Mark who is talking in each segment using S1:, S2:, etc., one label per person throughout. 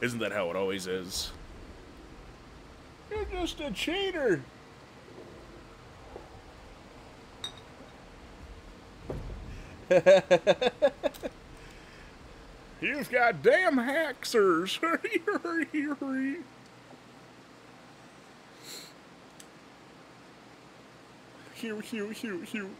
S1: Isn't that how it always is?
S2: You're just a cheater. You've got damn haxers. Hew, hew, hew, hew.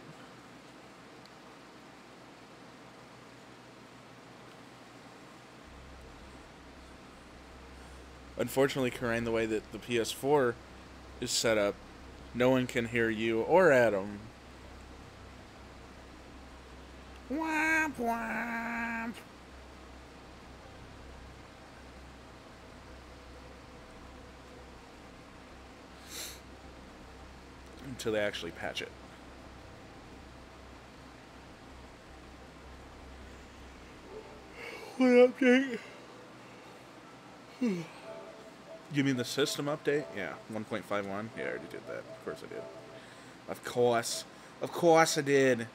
S1: Unfortunately, Karain, the way that the PS4 is set up, no one can hear you or Adam. Womp womp. Until they actually patch it. What update? You mean the system update? Yeah, 1.51. Yeah, I already did that. Of course I did. Of course. Of course I did.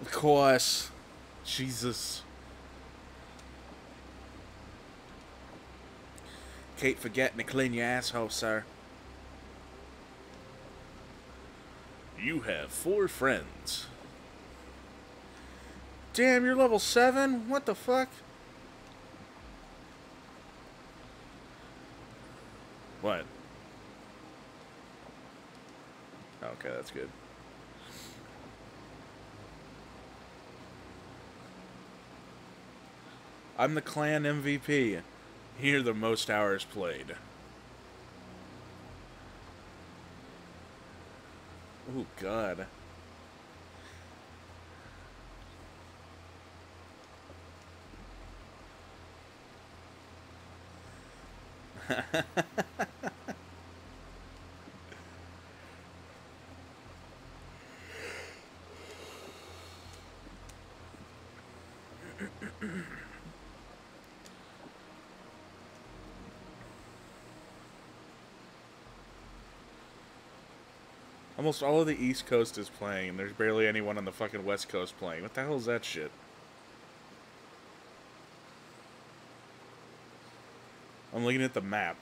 S1: Of course. Jesus. Keep forgetting to clean your asshole, sir. You have four friends. Damn, you're level 7? What the fuck? What? Okay, that's good. I'm the clan MVP. Here the most hours played. Oh god. Almost all of the East Coast is playing, and there's barely anyone on the fucking West Coast playing. What the hell is that shit? I'm looking at the map.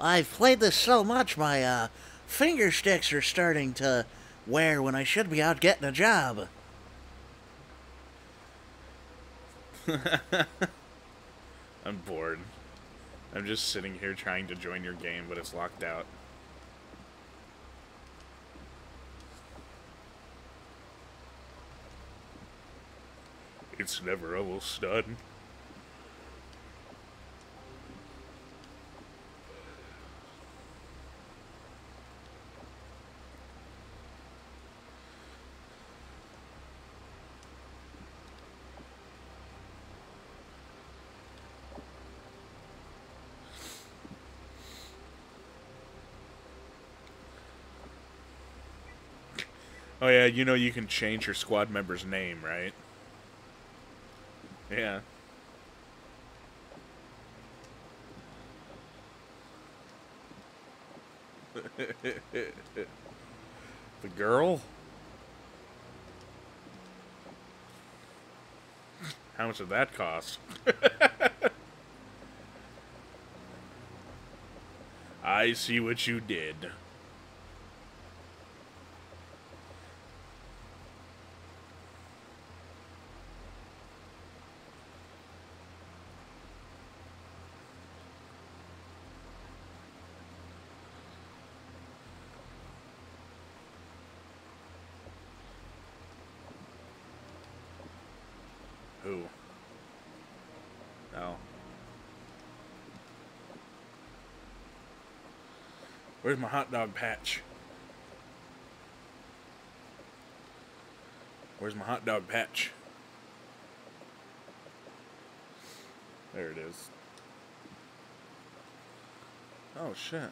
S3: I've played this so much, my uh, finger sticks are starting to wear when I should be out getting a job.
S1: I'm bored. I'm just sitting here trying to join your game, but it's locked out. It's never almost done. Oh yeah, you know you can change your squad member's name, right? Yeah. the girl? How much did that cost? I see what you did. Who? No. Where's my hot dog patch? Where's my hot dog patch? There it is. Oh shit.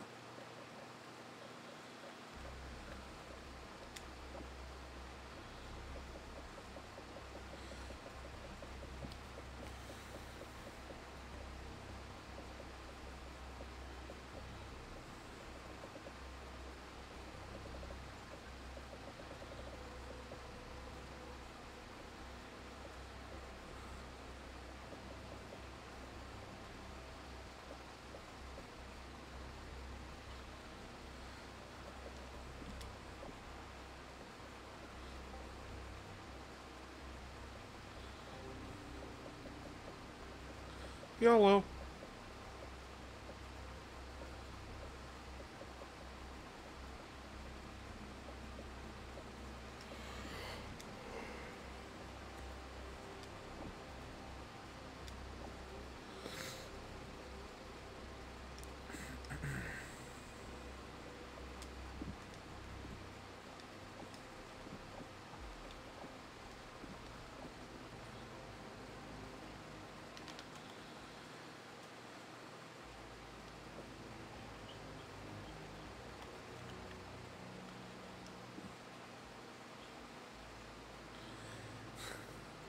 S1: YOLO.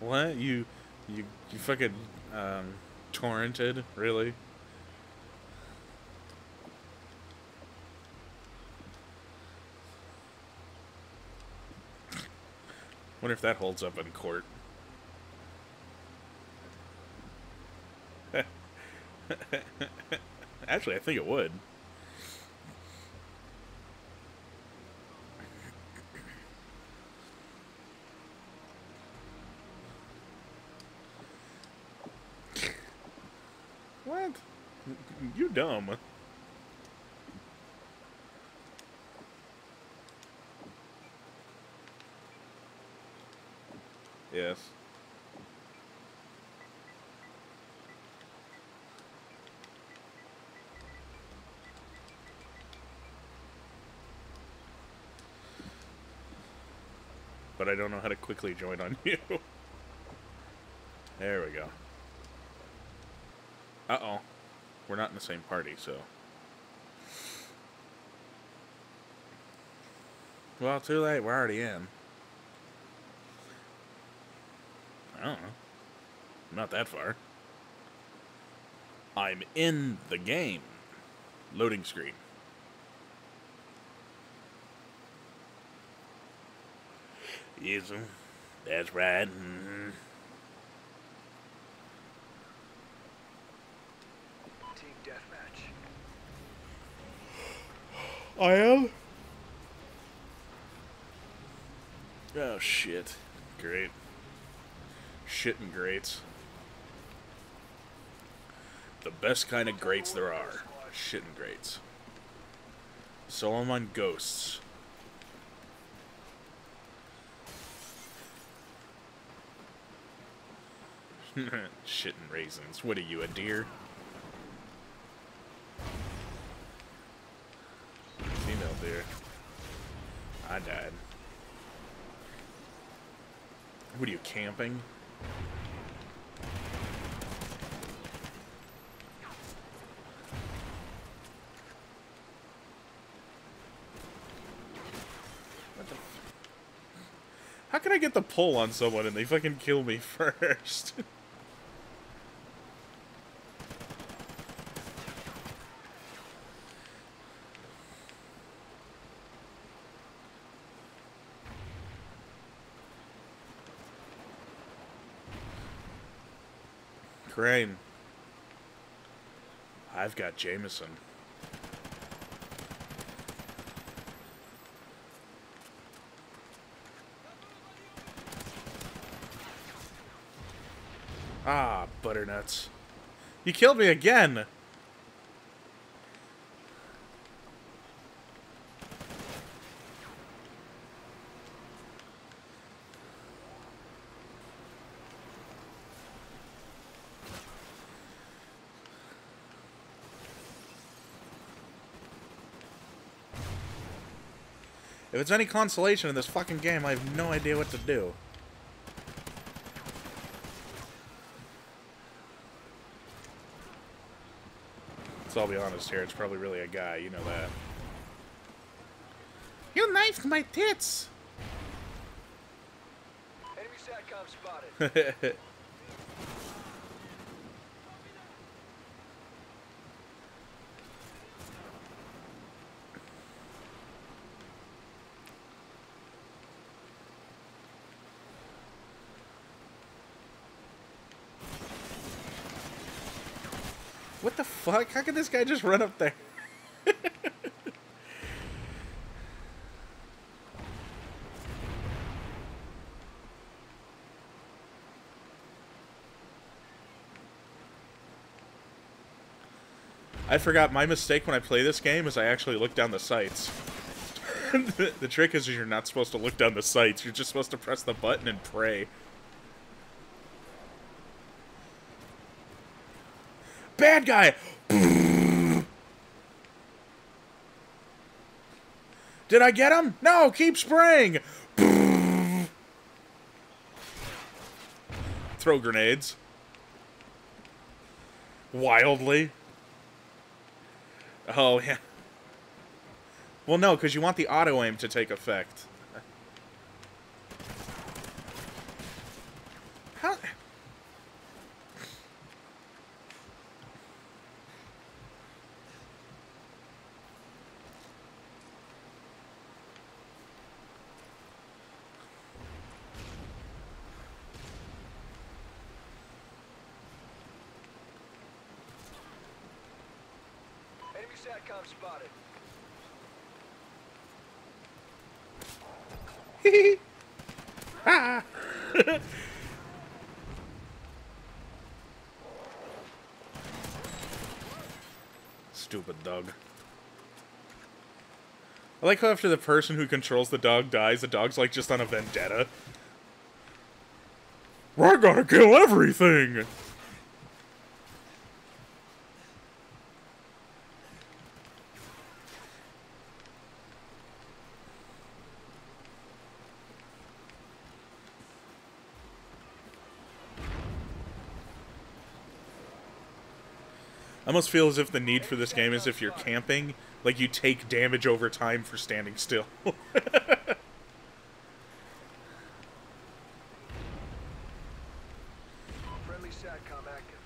S1: What you you you fucking um, torrented really? Wonder if that holds up in court. Actually, I think it would. What? You dumb. Yes. But I don't know how to quickly join on you. There we go. Uh oh. We're not in the same party, so. Well, too late. We're already in. I don't know. Not that far. I'm in the game. Loading screen. Yes, that's right. Mm-hmm. mhm.
S4: Team deathmatch.
S1: I am. Oh shit! Great. Shit and greats. The best kind of greats there are. Shit and greats. So I'm on ghosts. Shit and raisins. What are you, a deer? Female deer. I died. What are you, camping? How can I get the pull on someone and they fucking kill me first? Crane. I've got Jameson. Ah, butternuts. You killed me again! It's any consolation in this fucking game, I have no idea what to do. So I'll be honest here, it's probably really a guy, you know that. You knifed my tits!
S4: Enemy SATCOM spotted.
S1: what the fuck? How could this guy just run up there? I forgot my mistake when I play this game is I actually look down the sights. the, the trick is you're not supposed to look down the sights. You're just supposed to press the button and pray. Bad guy. Did I get him? No, keep spraying. Throw grenades. Wildly. Oh, yeah. Well, no, because you want the auto aim to take effect. How?
S4: Enemy SATCOM spotted.
S1: Stupid dog. I like how after the person who controls the dog dies, the dog's like just on a vendetta. I gotta kill everything! Almost feel as if the need for this game is if you're camping, like you take damage over time for standing still.
S4: Friendly SATCOM active.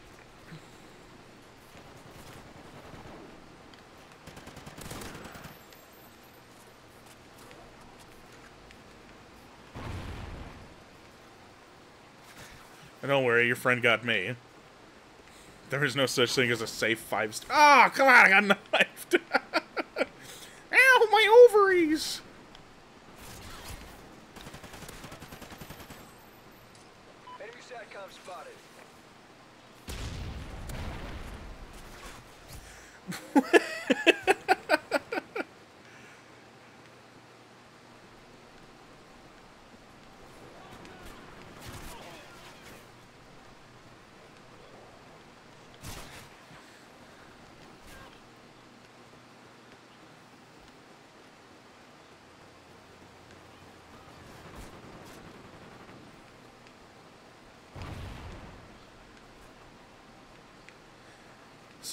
S1: And don't worry, your friend got me. There is no such thing as a safe five star. Oh, come on, I got knifed. Ow, my ovaries!
S4: Enemy SATCOM spotted.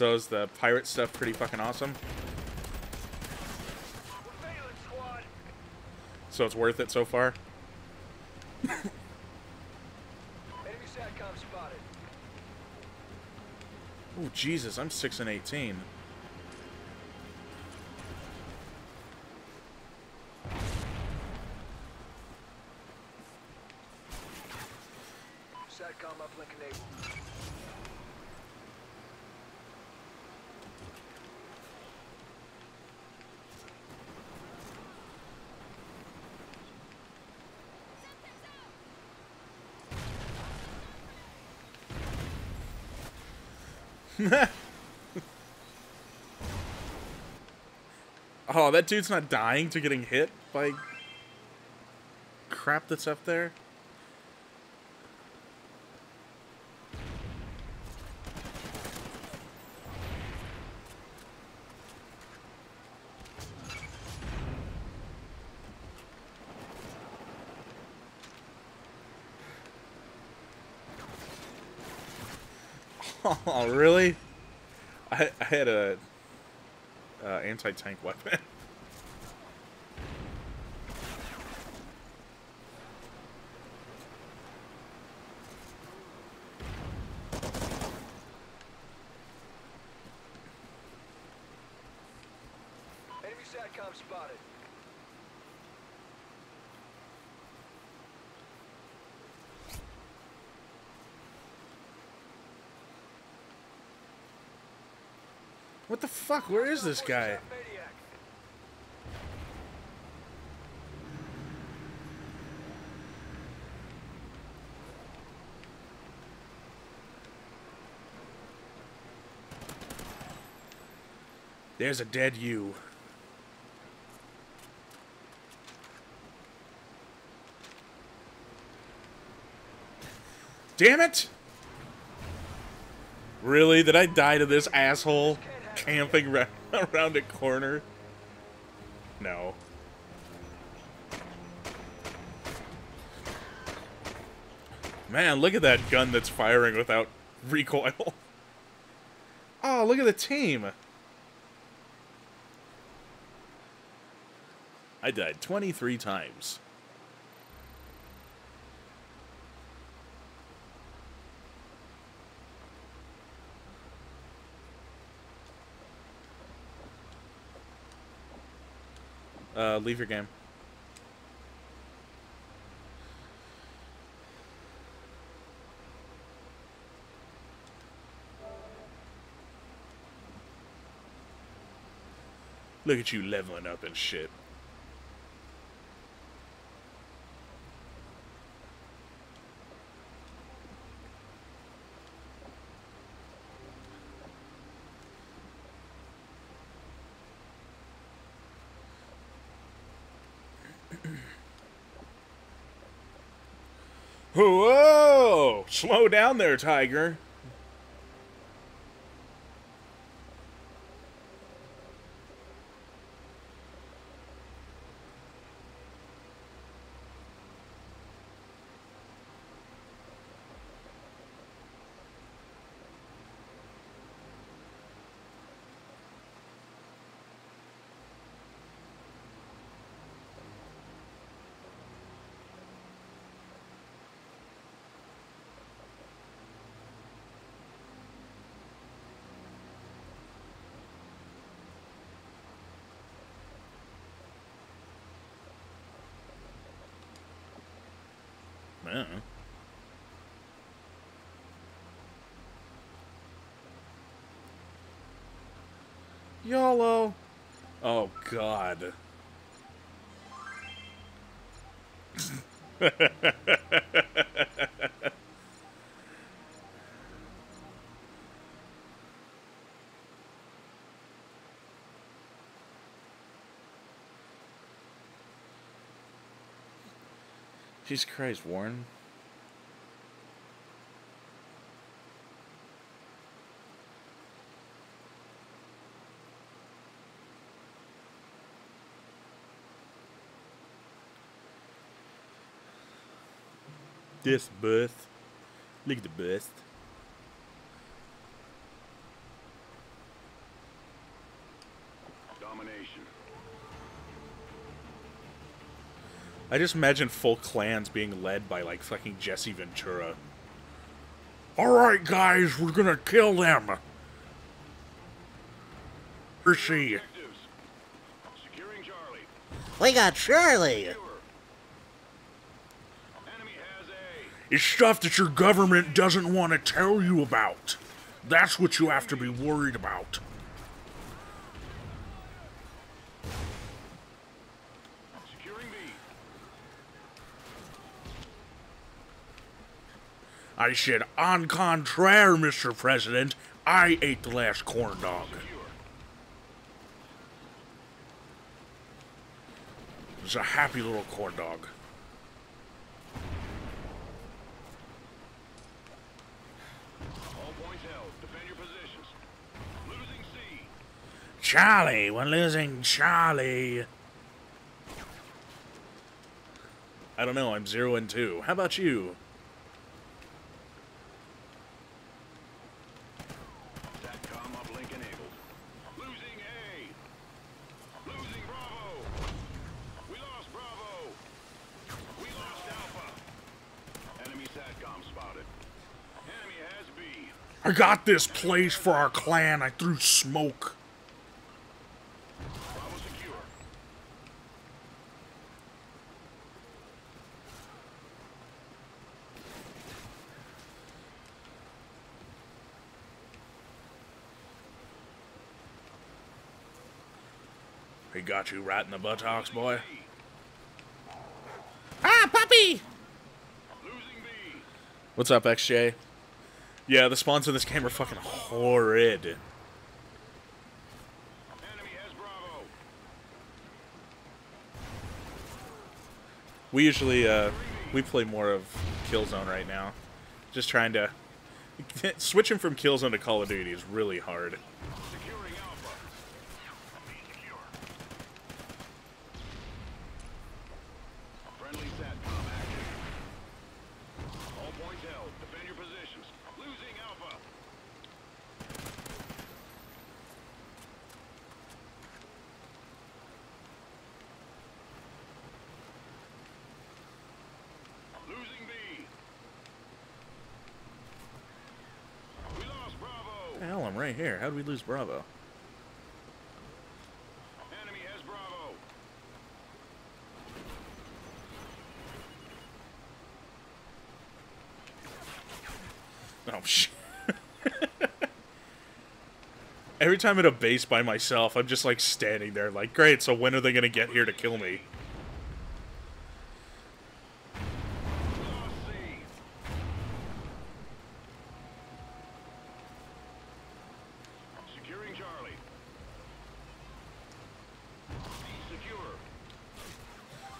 S1: So is the pirate stuff pretty fucking awesome?
S4: We're failing, squad.
S1: So it's worth it so far?
S4: Enemy SATCOM spotted.
S1: Oh Jesus, I'm six and eighteen.
S4: SATCOM uplink enabled.
S1: Oh, that dude's not dying to getting hit by crap that's up there. Oh, really? I, I had a uh, anti-tank weapon. Fuck? Where is this guy? There's a dead you. Damn it! Really? Did I die to this asshole camping around a corner? No. Man, look at that gun that's firing without recoil. Oh, look at the team. I died 23 times. Uh, leave your game. Look at you leveling up and shit. Whoa! Slow down there, Tiger. Man. YOLO. Oh, God. Jesus Christ, Warren. This bust. Look at the bust. I just imagine full clans being led by like fucking Jesse Ventura. Alright, guys, we're gonna kill them. Where's she?
S5: Securing Charlie.
S3: We got Charlie.
S5: Secure. Enemy has A.
S1: It's stuff that your government doesn't want to tell you about. That's what you have to be worried about.
S5: Securing B.
S1: I said, on contraire, Mr. President, I ate the last corn dog.
S5: Secure.
S1: It's a happy little corn dog. Charlie, we're losing Charlie. I don't know, I'm zero and two. How about you?
S5: SATCOM uplink enabled. Losing A. Losing Bravo. We lost Bravo. We lost Alpha. Enemy SATCOM spotted. Enemy has B.
S1: I got this place for our clan. I threw smoke. He got you right in the buttocks, boy. Ah, puppy! What's up, XJ? Yeah, the spawns in this game are fucking horrid. We usually, uh, we play more of Killzone right now. Just trying to... switching from Killzone to Call of Duty is really hard. Right here. How did we lose Bravo?
S5: Enemy has Bravo.
S1: Oh shit. Every time at a base by myself, I'm just like standing there, like, great. So when are they gonna get here to kill me?
S5: We lost C. Securing Charlie. B secure.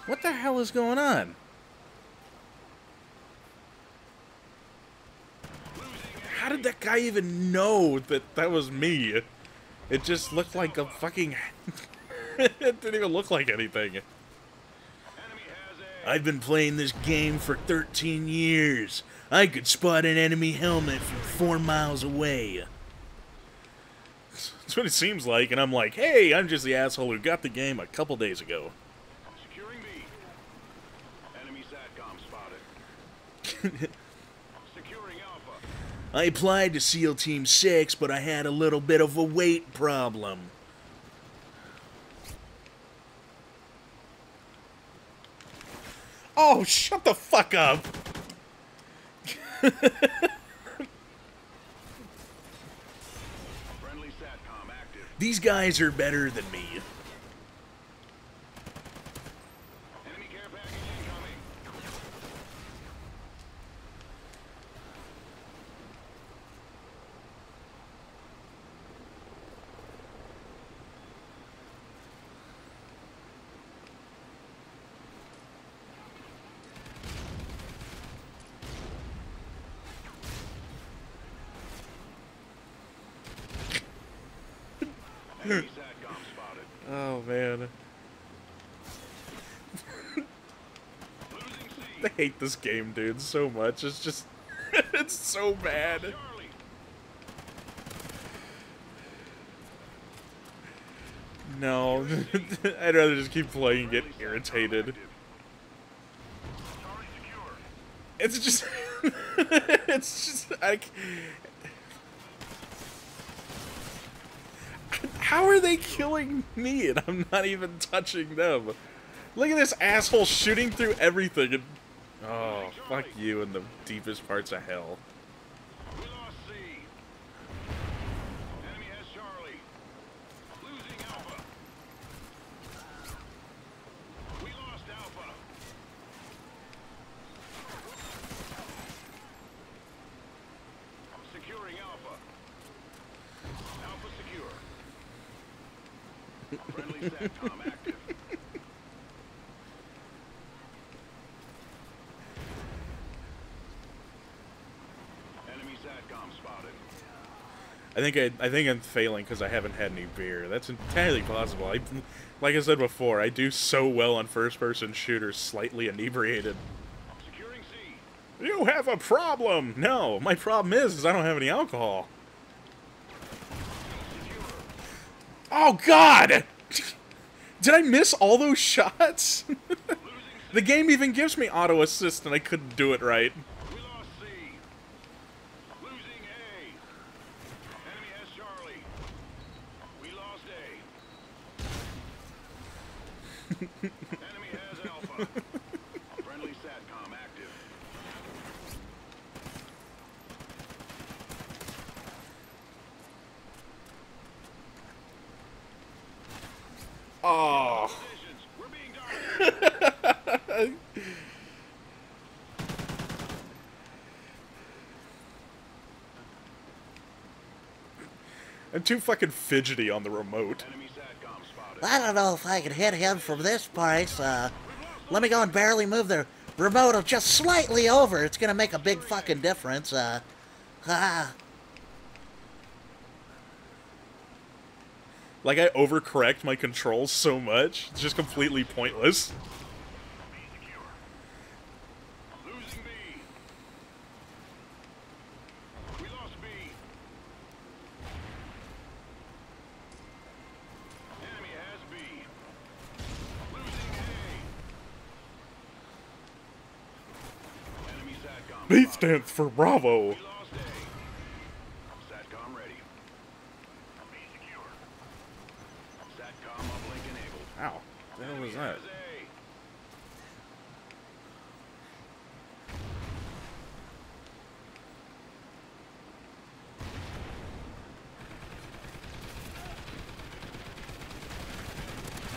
S1: What the hell is going on? How did that guy even know that that was me? It just looked like a fucking. it didn't even look like anything.
S3: I've been playing this game for 13 years. I could spot an enemy helmet from four miles away.
S1: That's what it seems like, and I'm like, hey, I'm just the asshole who got the game a couple days ago.
S5: Securing B. Enemy SATCOM spotted. Securing Alpha.
S3: I applied to SEAL Team 6, but I had a little bit of a weight problem.
S1: Oh, shut the fuck up!
S3: These guys are better than me.
S5: Enemy care package incoming. Enemy SATCOM spotted.
S1: Oh, man.
S5: Losing C.
S1: I hate this game, dude, so much. It's just. it's so bad. No. I'd rather just keep playing and get irritated. It's just. it's just. I. How are they killing me and I'm not even touching them? Look at this asshole shooting through everything and. Oh, fuck you in the deepest parts of hell.
S5: We lost C. Enemy has Charlie. Losing Alpha. We lost Alpha. Securing Alpha. Alpha secure. Friendly SATCOM active. Enemy SATCOM spotted.
S1: I think I, I think I'm failing because I haven't had any beer. That's entirely possible. I, like I said before, I do so well on first-person shooters, slightly inebriated.
S5: Securing C.
S1: You have a problem. No, my problem is, is I don't have any alcohol. Oh God! Did I miss all those shots? the game even gives me auto assist, and I couldn't do it right.
S5: We lost C. Losing A. Enemy has Charlie. We lost A. Enemy has Alpha. Friendly SATCOM active.
S1: Oh.
S5: Positions. We're being targeted.
S1: I'm too fucking fidgety on the remote.
S5: Enemy SATCOM spotted.
S3: I don't know if I can hit him from this place. Uh, let me go and barely move the remote just slightly over. It's gonna make a big fucking difference. Uh, ah.
S1: Like I overcorrect my controls so much, it's just completely pointless.
S5: Losing B. We lost B. Enemy has B. Losing A. Enemy SATCOM.
S1: B
S5: spotted.
S1: stands for Bravo.
S5: We lost A. SATCOM ready. B secure. SATCOM uplink enabled.
S1: Ow. What the hell was that?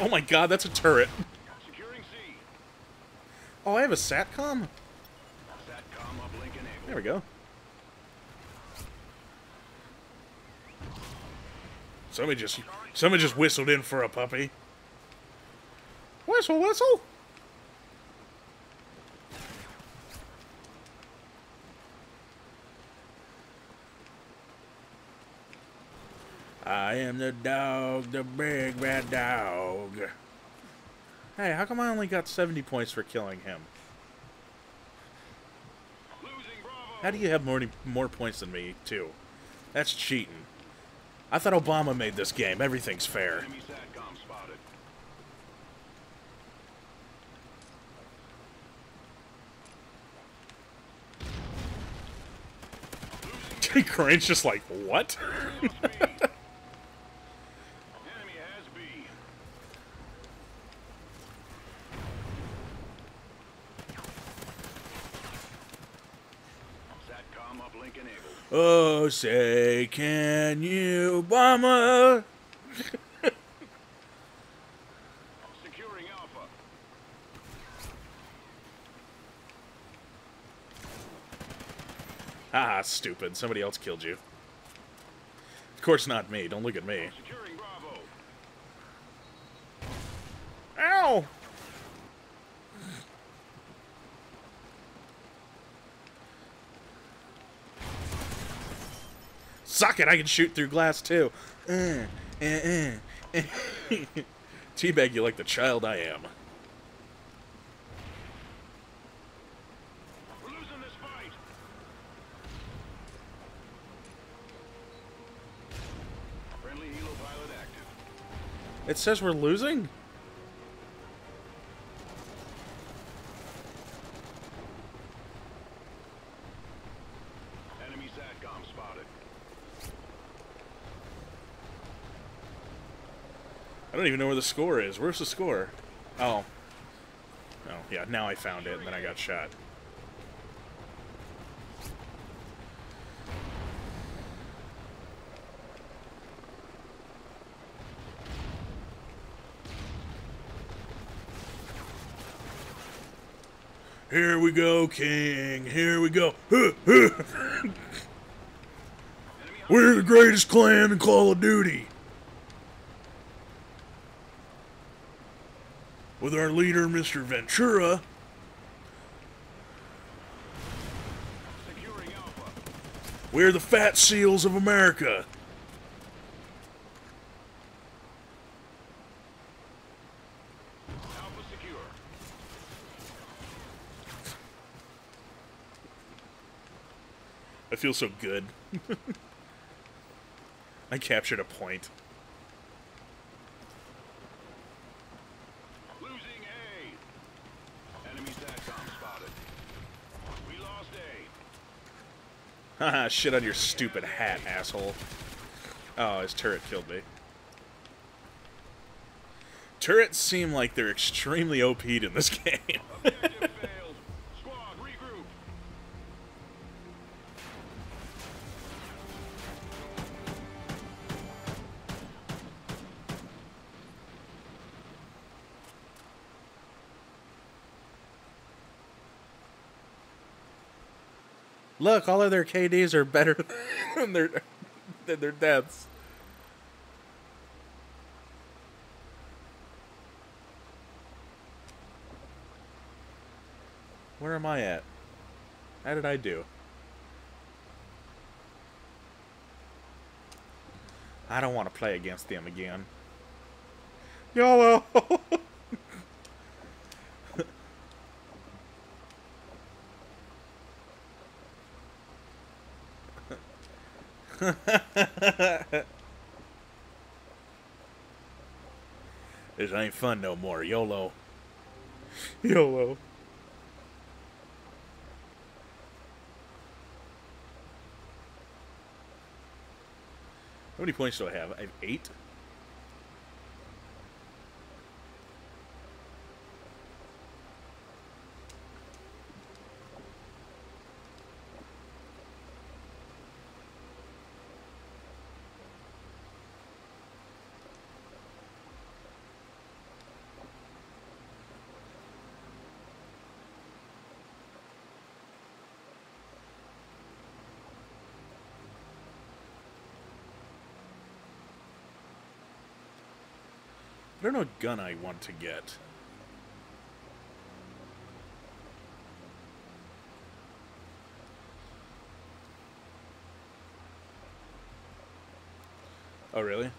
S1: Oh my god, that's a turret.
S5: Securing C.
S1: Oh, I have a SATCOM? There we go. Somebody just somebody just whistled in for a puppy. Whistle, whistle. I am the dog, the big bad dog. Hey, how come I only got 70 points for killing him?
S5: Losing Bravo.
S1: How do you have more more points than me, too? That's cheating. I thought Obama made this game. Everything's fair. Crane's just like, what?
S5: Enemy has B. SATCOM uplink enabled.
S1: Oh, say, can you, Obama?
S5: Securing Alpha.
S1: Ah, stupid. Somebody else killed you. Of course, not me. Don't look at me.
S5: Securing Bravo.
S1: Ow! Suck it! I can shoot through glass too. Uh, uh, uh, uh. Teabag you like the child I am.
S5: We're losing this fight. Friendly helo pilot active.
S1: It says we're losing?
S5: Enemy SATCOM spotted.
S1: I don't even know where the score is. Where's the score? Oh. Oh, yeah, now I found it, and then I got shot. Here we go, King. Here we go. We're the greatest clan in Call of Duty. With our leader, Mr. Ventura. We're the Fat Seals of America. I feel so good. I captured a point.
S5: Losing A. Enemy SATCOM spotted. We lost A.
S1: Haha, shit on your stupid hat, asshole. Oh, his turret killed me. Turrets seem like they're extremely OP'd in this game. Look, all of their KDs are better than their than their deaths. Where am I at? How did I do? I don't want to play against them again. YOLO! this ain't fun no more. YOLO. YOLO. How many points do I have? I have eight. Don't know what gun I want to get. Oh, really?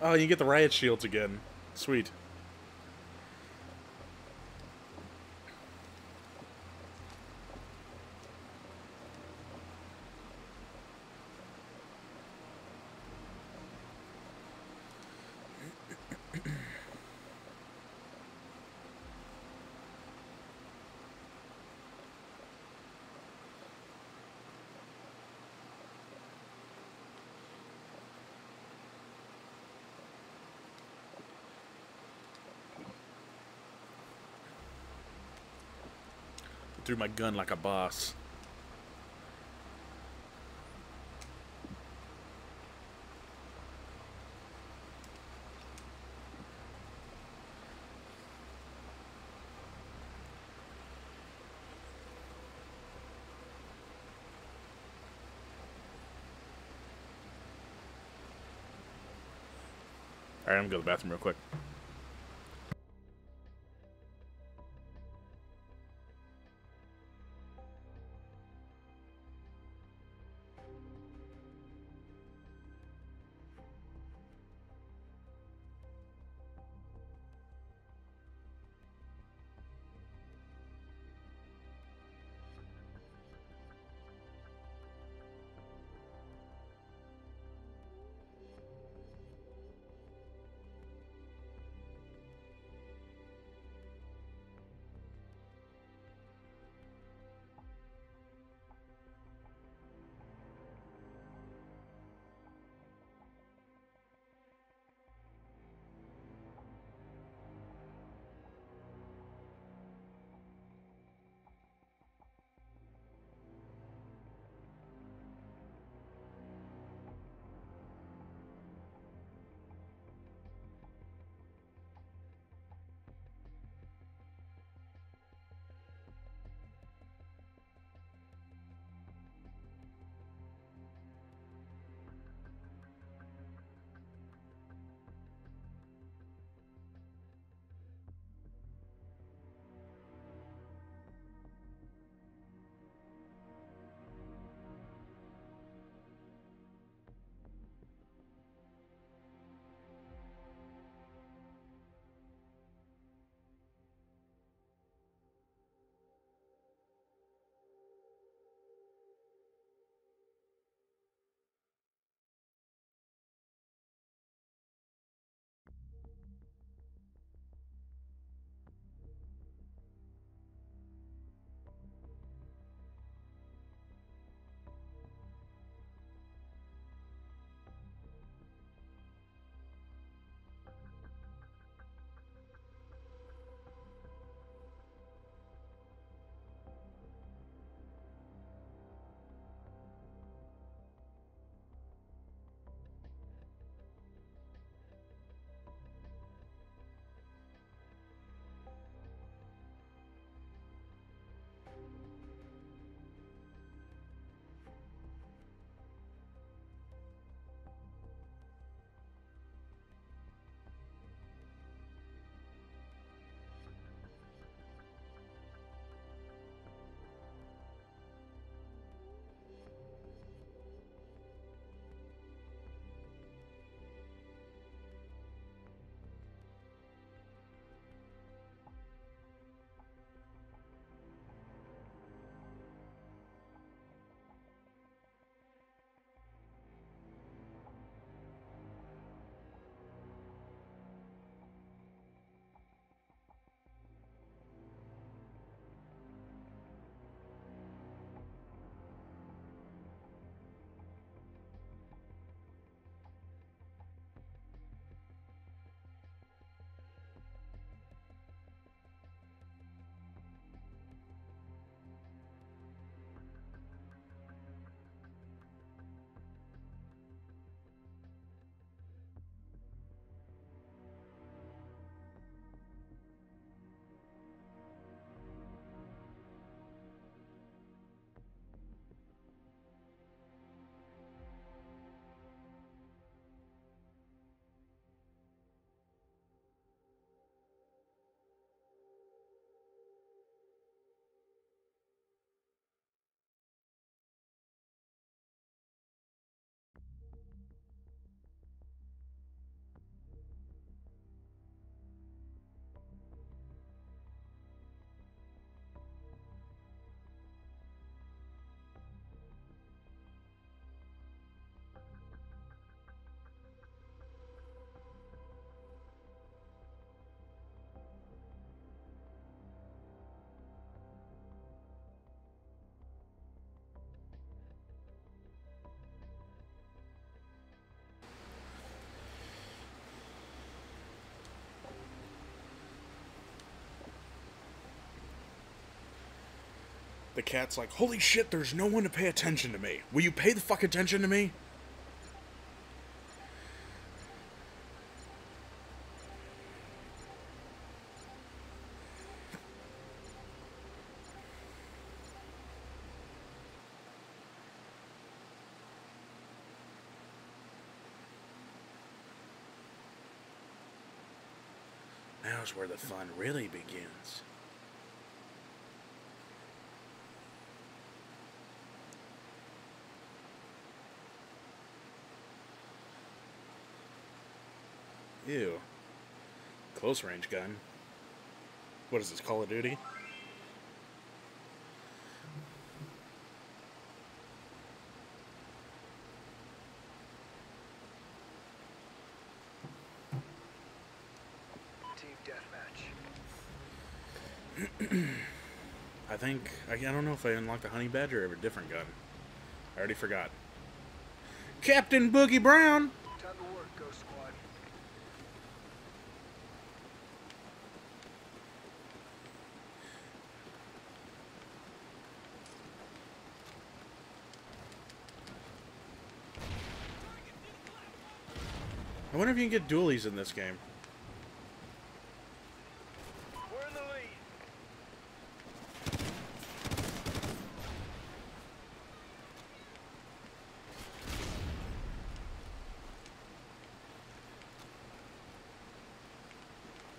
S1: Oh, you get the riot shields again. Sweet. Threw my gun like a boss. Alright, I'm gonna go to the bathroom real quick. The cat's like, holy shit, there's no one to pay attention to me. Will you pay the fuck attention to me? Now's where the fun really begins. Ew. Close range gun. What is this, Call of Duty?
S4: Team deathmatch.
S1: I think I, I don't know if I unlocked a honey badger or a different gun. I already forgot. Captain Boogie Brown.
S4: Time to work, Ghost Squad.
S1: I wonder if you can get dualies in this game.
S4: We're in the lead.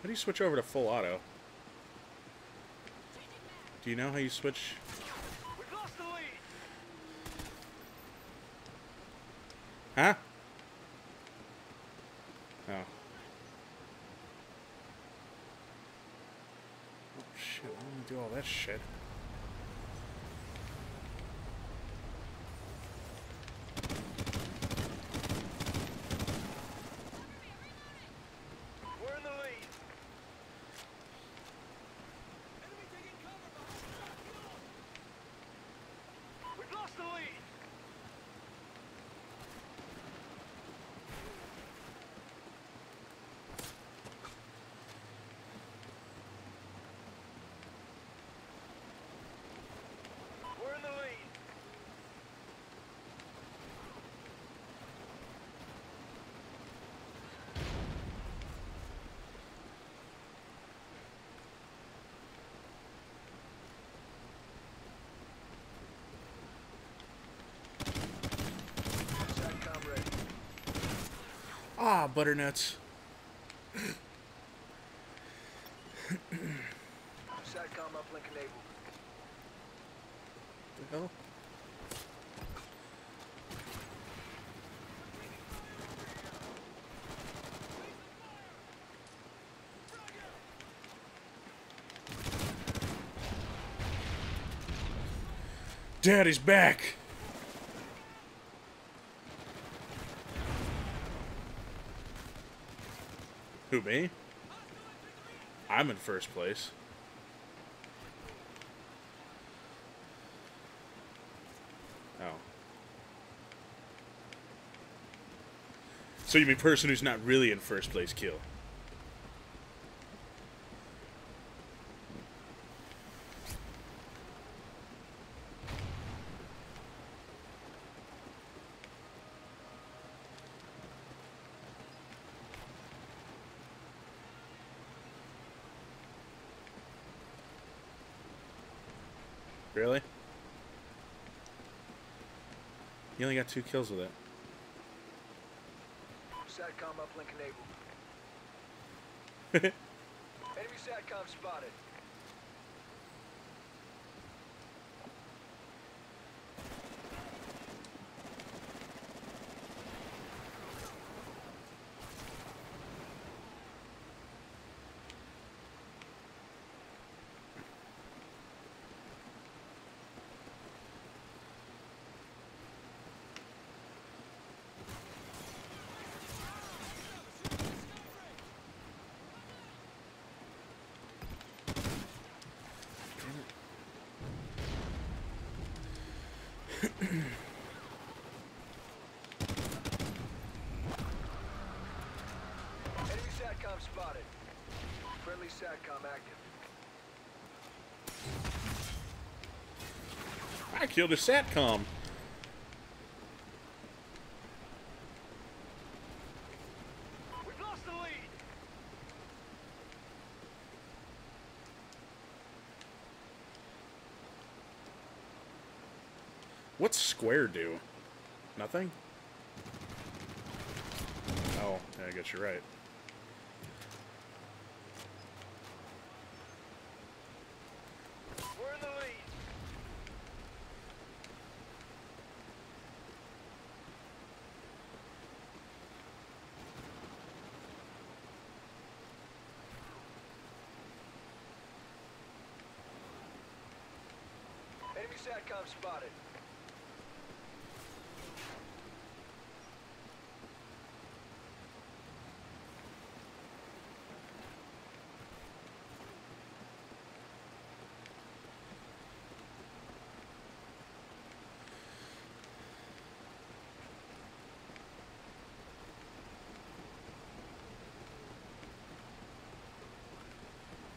S1: How do you switch over to full auto? Do you know how you switch?
S4: We've lost the lead.
S1: Huh? Oh. Oh shit, I don't want to do all that shit.
S4: We're in the lead. We've lost the lead. We're in the lead. Satcom ready.
S1: Ah, butternuts.
S4: Satcom uplink enabled.
S1: The hell? Daddy's back. Me? I'm in first place. Oh. So you mean person who's not really in first place kill? Got two kills with it.
S4: Satcom uplink enabled. Enemy Satcom spotted. Spotted. Friendly Satcom active.
S1: I killed a satcom.
S4: We've lost the lead.
S1: What's square do? Nothing? Oh, yeah, I guess you're right.
S4: We're in the lead. Enemy SATCOM spotted.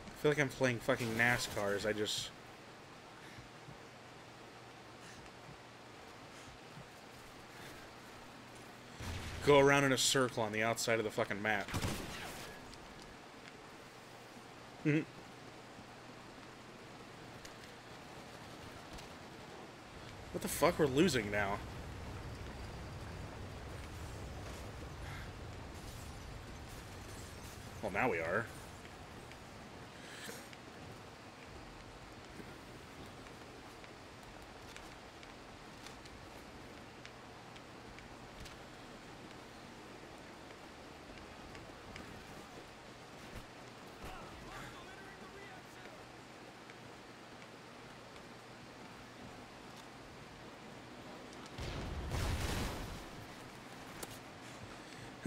S1: I feel like I'm playing fucking NASCARs. I just. Go around in a circle on the outside of the fucking map. Mhm. what the fuck? We're losing now. Well, now we are.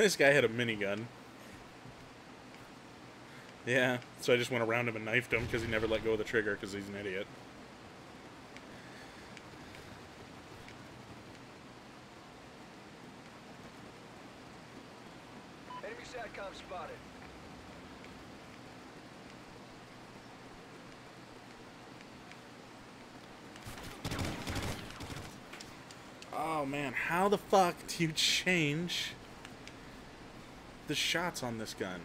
S1: This guy had a minigun. Yeah, so I just went around him and knifed him because he never let go of the trigger because he's an idiot.
S4: Enemy SATCOM spotted.
S1: Oh man, how the fuck do you change the shots on this gun?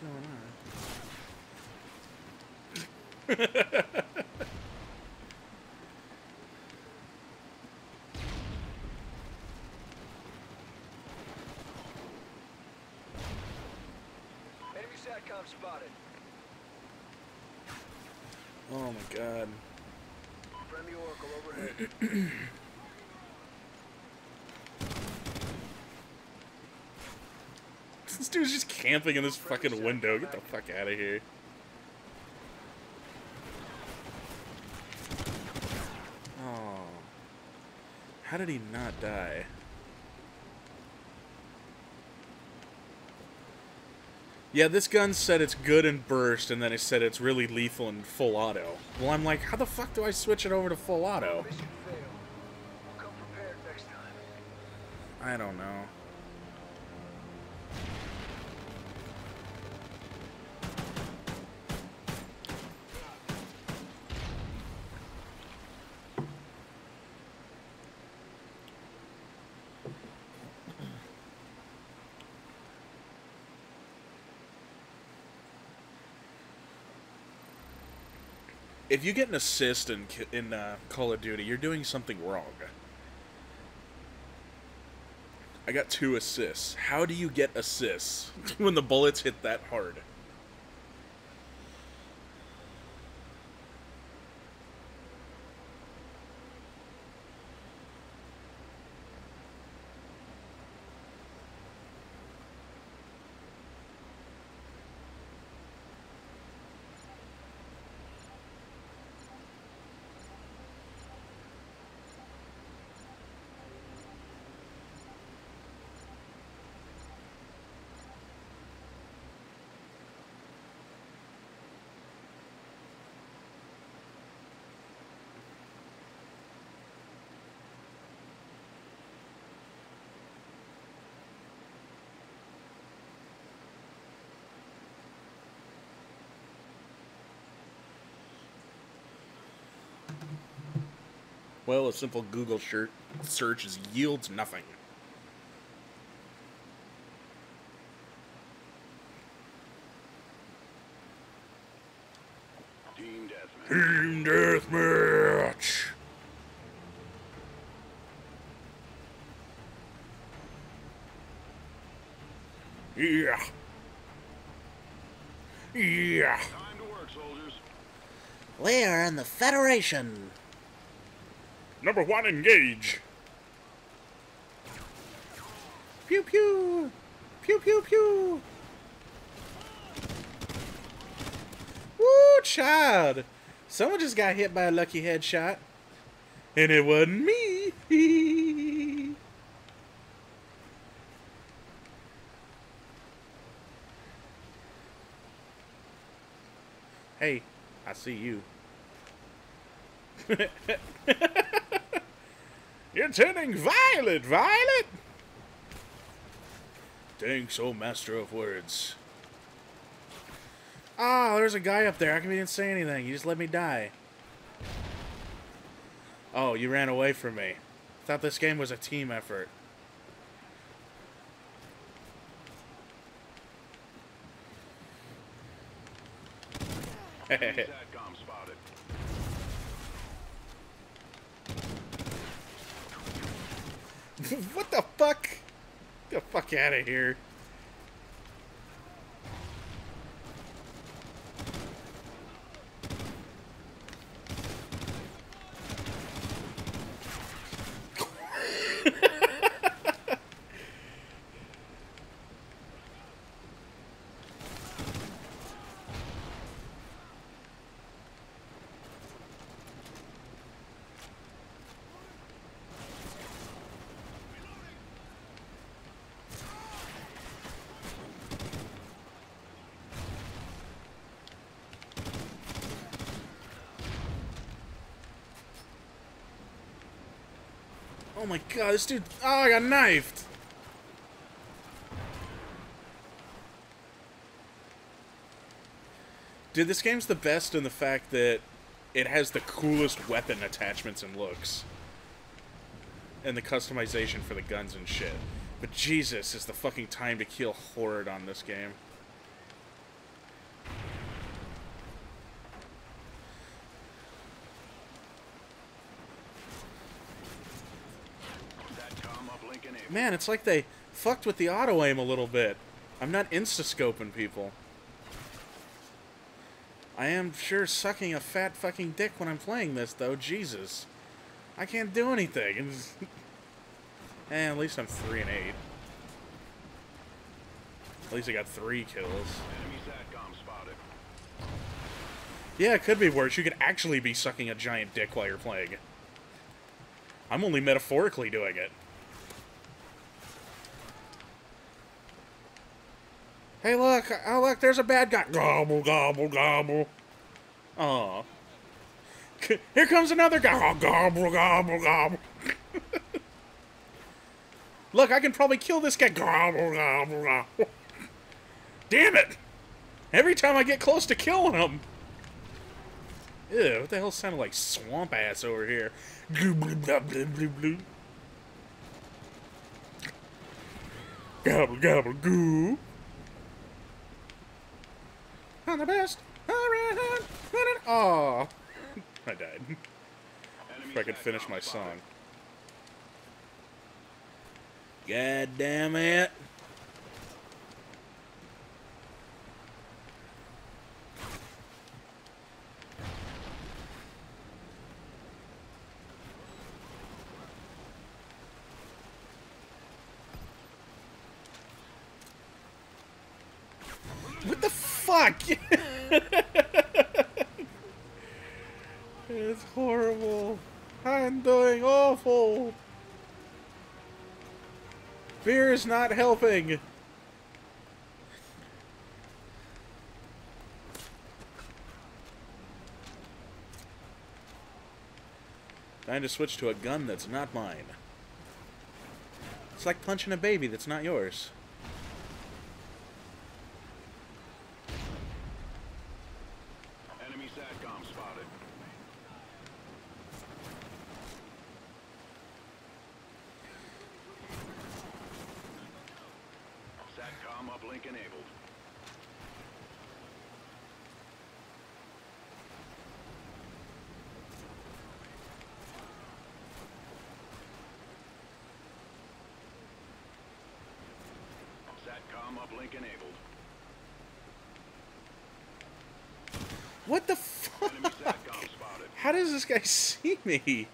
S1: Going on?
S4: Enemy SATCOM spotted.
S1: Oh my god. This dude's just camping in this fucking window. Get the fuck out of here. Oh. How did he not die? Yeah, this gun said it's good and burst, and then it said it's really lethal and full auto. Well, I'm like, how the fuck do I switch it over to full auto?
S4: Mission failed. Come prepared next time.
S1: I don't know. If you get an assist in in uh, Call of Duty, you're doing something wrong. I got two assists. How do you get assists when the bullets hit that hard? Well, a simple Google shirt search is yields nothing.
S2: Team deathmatch.
S1: Team deathmatch. Yeah. Yeah.
S2: Time to work, soldiers.
S3: We are in the Federation.
S1: Number one, engage. Pew pew. Pew pew pew. Woo, child. Someone just got hit by a lucky headshot. And it wasn't me. hey, I see you. You're turning violet, Violet! Thanks, oh master of words. Ah, there's a guy up there. How come you didn't say anything? You just let me die. Oh, you ran away from me. Thought this game was a team effort.
S2: Enemy SATCOM spotted.
S1: what the fuck? Get the fuck out of here. Oh my god, this dude. Oh, I got knifed. Dude, this game's the best in the fact that it has the coolest weapon attachments and looks. And the customization for the guns and shit. But Jesus, is the fucking time to kill Horde on this game.
S2: SATCOM uplink enabled.
S1: Man, it's like they fucked with the auto aim a little bit. I'm not insta-scoping people. I am sure sucking a fat fucking dick when I'm playing this, though. Jesus. I can't do anything. And eh, at least I'm 3 and 8. At least I got 3 kills.
S2: Enemy SATCOM spotted.
S1: Yeah, it could be worse. You could actually be sucking a giant dick while you're playing. I'm only metaphorically doing it. Hey, look! Oh, look! There's a bad guy. Gobble, gobble, gobble. Aw. Here comes another guy. Oh, gobble, gobble, gobble. look, I can probably kill this guy. Gobble, gobble, gobble. Damn it! Every time I get close to killing him. Ew, what the hell sounded like swamp ass over here? Blue, blue, blue, blue. Gobble, gobble, goo. I'm the best. Aw. I died. If I could finish my song. God damn it. What the fuck? it's horrible. I'm doing awful. Fear is not helping. Time to switch to a gun that's not mine. It's like punching a baby that's not yours.
S5: Enemy SATCOM spotted. SATCOM uplink enabled. SATCOM uplink enabled.
S1: What the fuck?
S5: Enemy SATCOM spotted.
S1: How does this guy see me?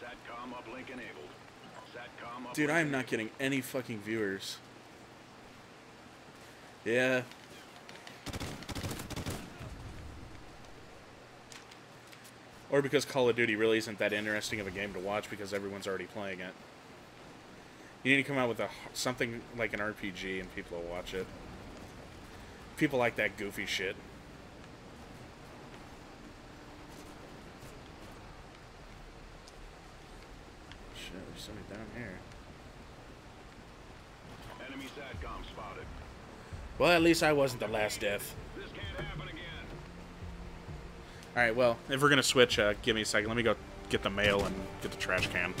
S5: SATCOM uplink enabled. SATCOM uplink
S1: Dude, I am not getting any fucking viewers. Yeah. Or because Call of Duty really isn't that interesting of a game to watch because everyone's already playing it. You need to come out with a something like an RPG and people will watch it. People like that goofy shit. Shit, there's somebody down here.
S5: Enemy SATCOM spotted.
S1: Well, at least I wasn't the last death. Alright, well, if we're gonna switch, uh, give me a second. Let me go get the mail and get the trash can.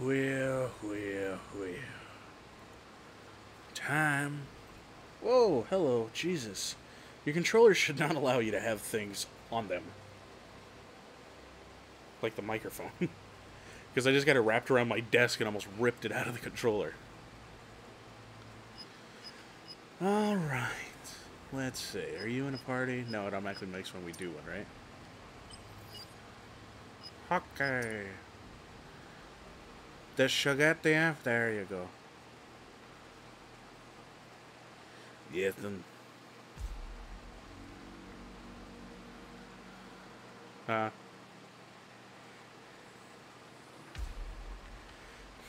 S1: Well, well, well. Time. Whoa, hello, Jesus. Your controllers should not allow you to have things on them. Like the microphone. Because I just got it wrapped around my desk and almost ripped it out of the controller. Alright. Let's see. Are you in a party? No, it automatically makes when we do one, right? Okay. The sugar there. There you go. Yes, then. Uh.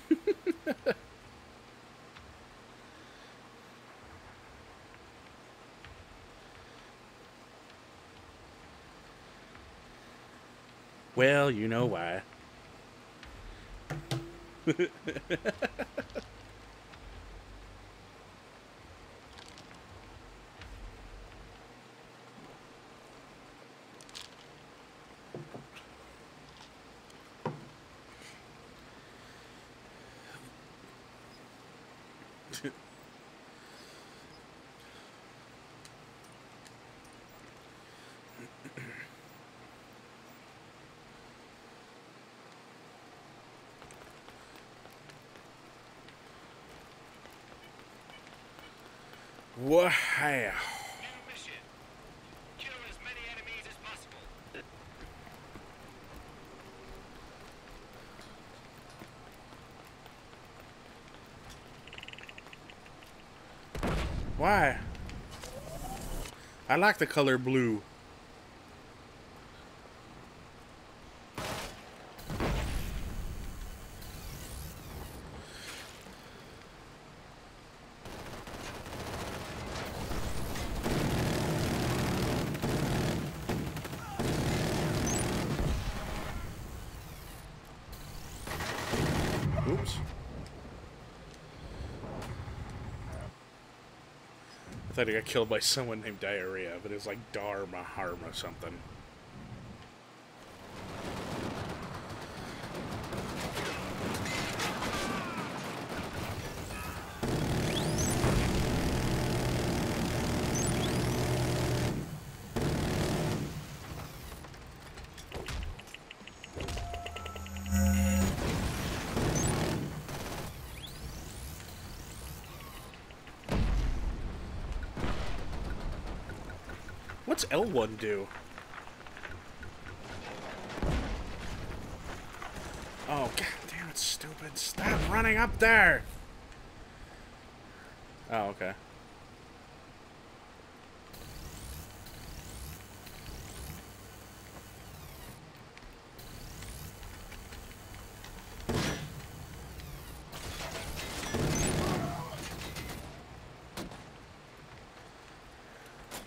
S1: well, you know why. Wow.
S2: New mission. Kill as many enemies as possible.
S1: Why? I like the color blue. Oops. I thought he got killed by someone named Diarrhea, but it was like Dharma Harm or something. L1 do? Oh, god damn it, stupid. Stop running up there! Oh, okay.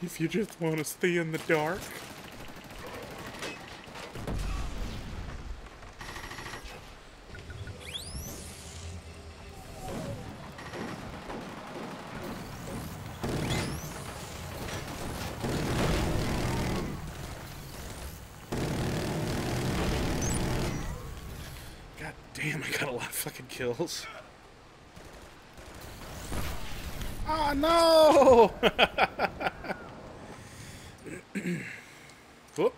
S1: If you just want to stay in the dark. God damn, I got a lot of fucking kills. Oh no! Whoop.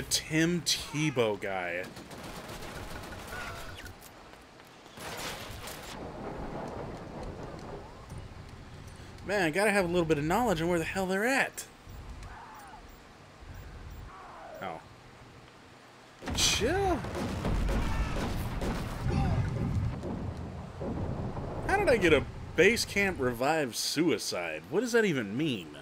S1: The Tim Tebow guy. Man, I gotta have a little bit of knowledge on where the hell they're at. Oh. Chill. How did I get a base camp revive suicide? What does that even mean?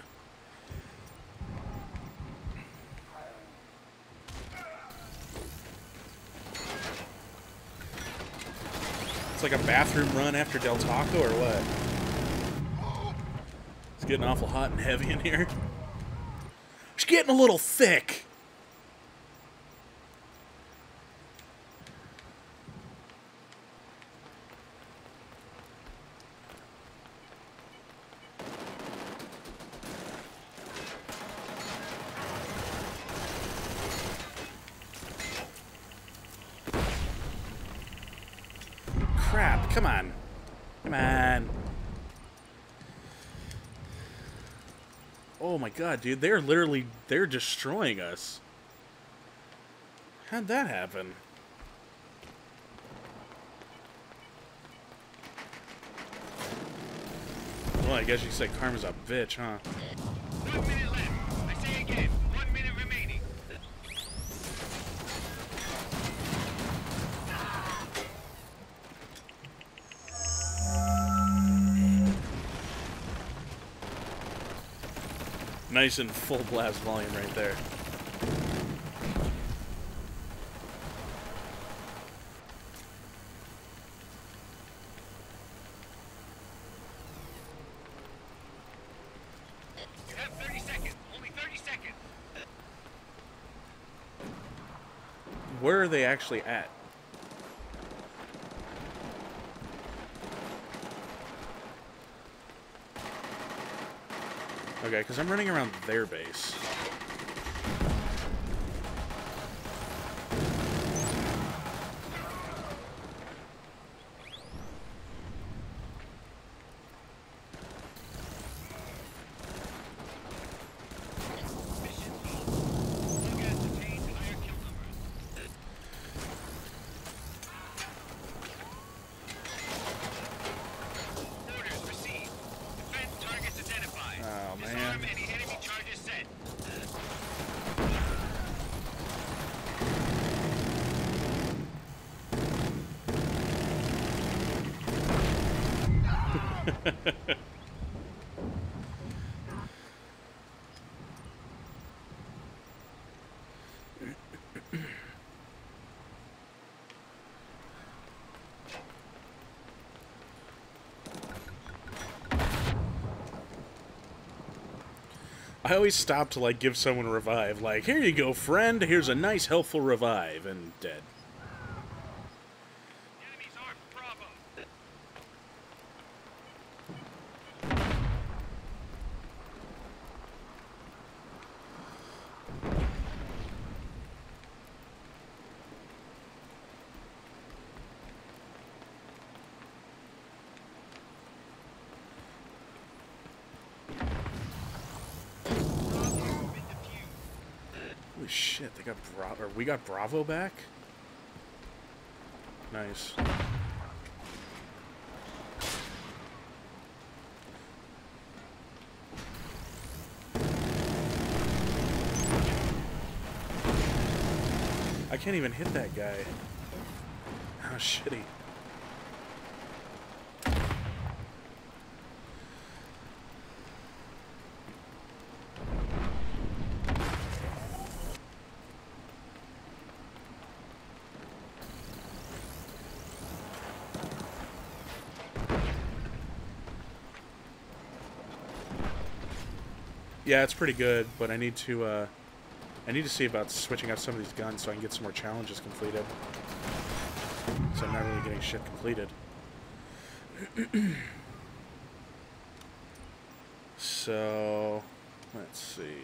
S1: It's like a bathroom run after Del Taco or what? It's getting awful hot and heavy in here. It's getting a little thick. Come on. Come on. Oh my god, dude. They're literally... They're destroying us. How'd that happen? Well, I guess you said Karma's a bitch, huh? Nice and full blast volume right there.
S2: You have 30 seconds. Only 30 seconds.
S1: Where are they actually at? Okay, because I'm running around their base.
S2: Mission Look at detained higher kill numbers. Orders received. Defend targets identified.
S1: Oh, man.
S2: Disarm any enemy charges set.
S1: I always stop to like give someone a revive. Like, here you go, friend. Here's a nice, helpful revive, and dead.
S2: Enemies are Bravo. Bravo has been defused.
S1: Holy shit! They got Bravo. Or we got Bravo back. Nice. I can't even hit that guy. How oh, shitty. Yeah, it's pretty good, but I need to uh I need to see about switching out some of these guns so I can get some more challenges completed. So I'm not really getting shit completed. so let's see.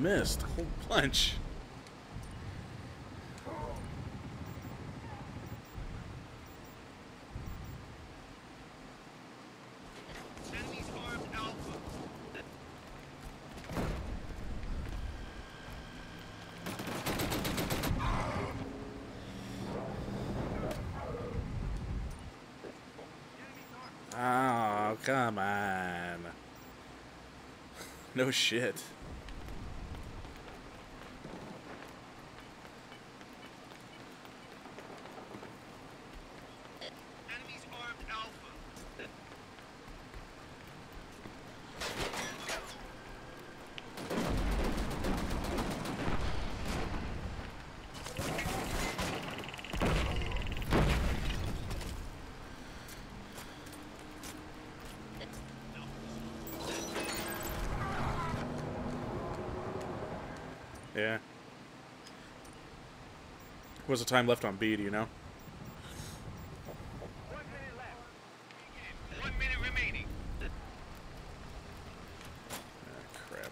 S1: Missed a whole bunch. Oh, ah, come on. No shit. Yeah. What's the time left on B, do you know?
S2: One minute left. One minute remaining.
S1: Ah, crap.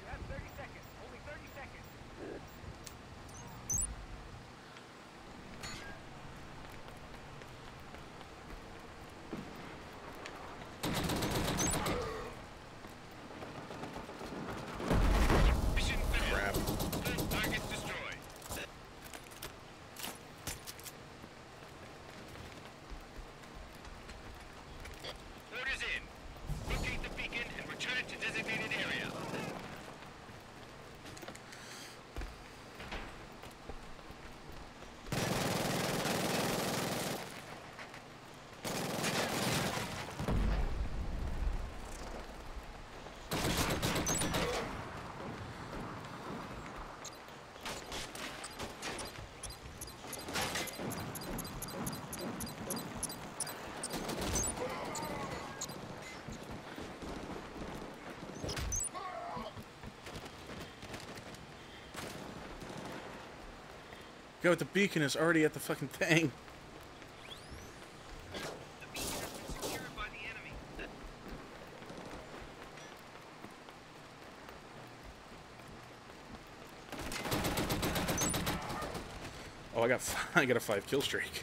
S2: You have 30 seconds. Only 30 seconds. Mission failed.
S1: Crap.
S2: All targets destroyed. Orders in. Locate the beacon and return it to designated area.
S1: Go, the beacon is already at the fucking thing. Oh, I got I got a five kill streak.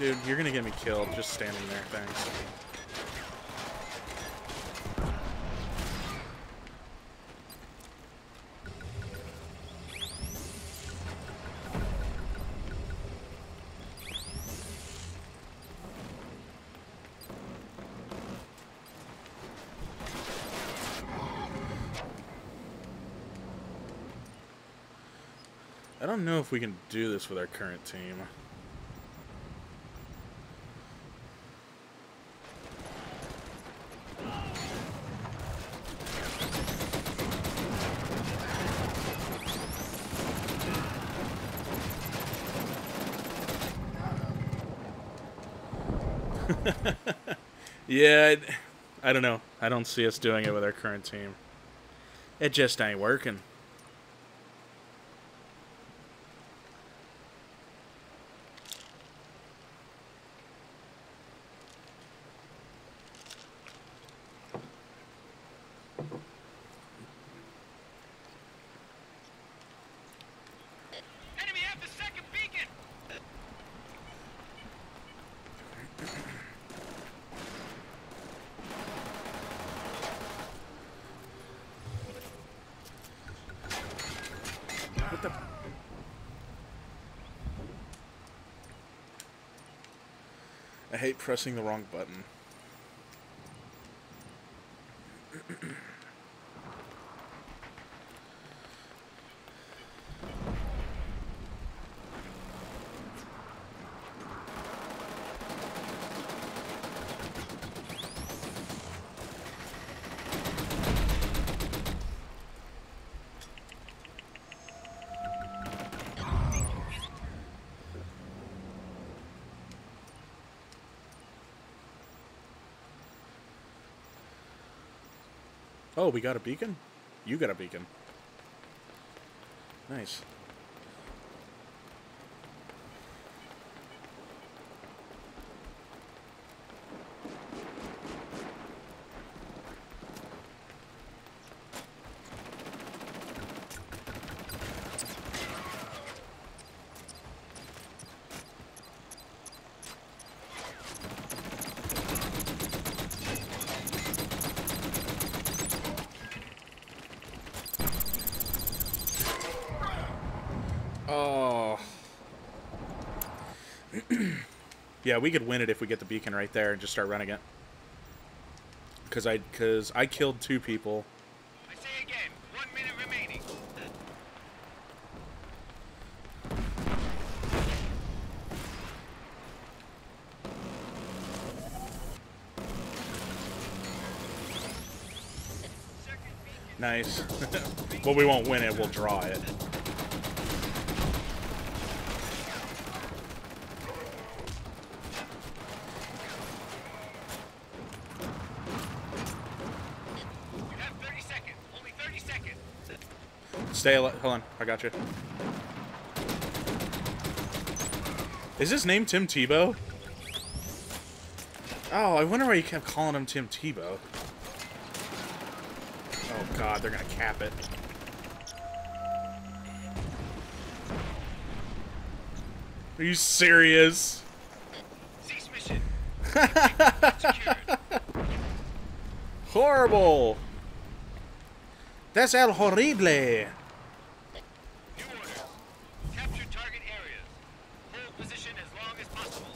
S1: Dude, you're gonna get me killed just standing there. Thanks. I don't know if we can do this with our current team. Yeah, I, I don't know. I don't see us doing it with our current team. It just ain't working. Pressing the wrong button. Oh, we got a beacon? You got a beacon. Nice. Yeah, we could win it if we get the beacon right there and just start running it. Cause I, cause I killed two people.
S2: I say again, one minute remaining.
S1: Nice. but we won't win it. We'll draw it.
S2: You have 30 seconds. Only 30 seconds.
S1: Stay alive. Hold on. I got you. Is his name Tim Tebow? Oh, I wonder why you kept calling him Tim Tebow. Oh god, they're gonna cap it. Are you serious?
S2: Cease mission. Secured.
S1: Horrible! That's el horrible!
S2: New orders. Capture target areas. Hold position as long as possible.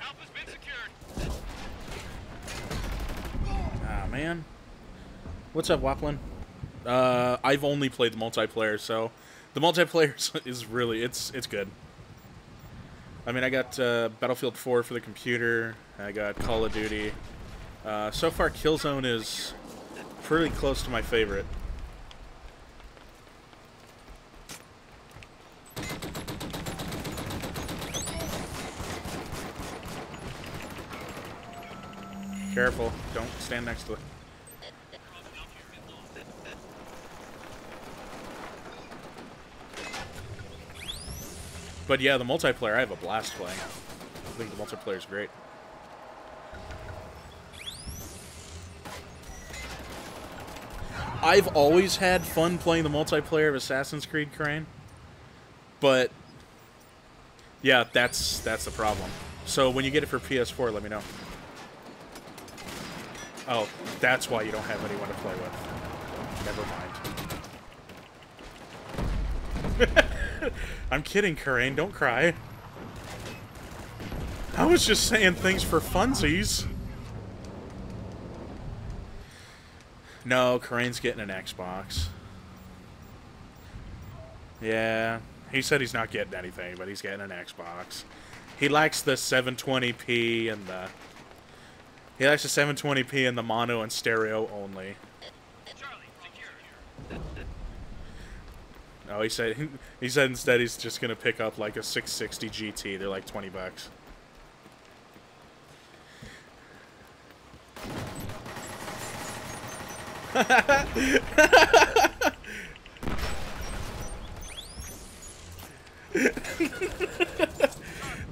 S2: Alpha's been secured.
S1: Ah, man. What's up, Waplin? Uh, I've only played the multiplayer, so the multiplayer is really it's it's good. I mean, I got uh, Battlefield 4 for the computer. I got Call of Duty. Uh, so far, Killzone is pretty close to my favorite. Careful! Don't stand next to it. But yeah, the multiplayer, I have a blast playing. I think the multiplayer is great. I've always had fun playing the multiplayer of Assassin's Creed Crane, but yeah, that's that's the problem. So when you get it for PS4, let me know. Oh, that's why you don't have anyone to play with. Never mind. I'm kidding, Karain. Don't cry. I was just saying things for funsies. No, Karain's getting an Xbox. Yeah, he said he's not getting anything, but he's getting an Xbox. He likes the 720p and the... He likes the 720p and the mono and stereo only.
S2: Charlie, secured.
S1: No, he said he said instead he's just gonna pick up like a 660 GT. They're like 20 bucks.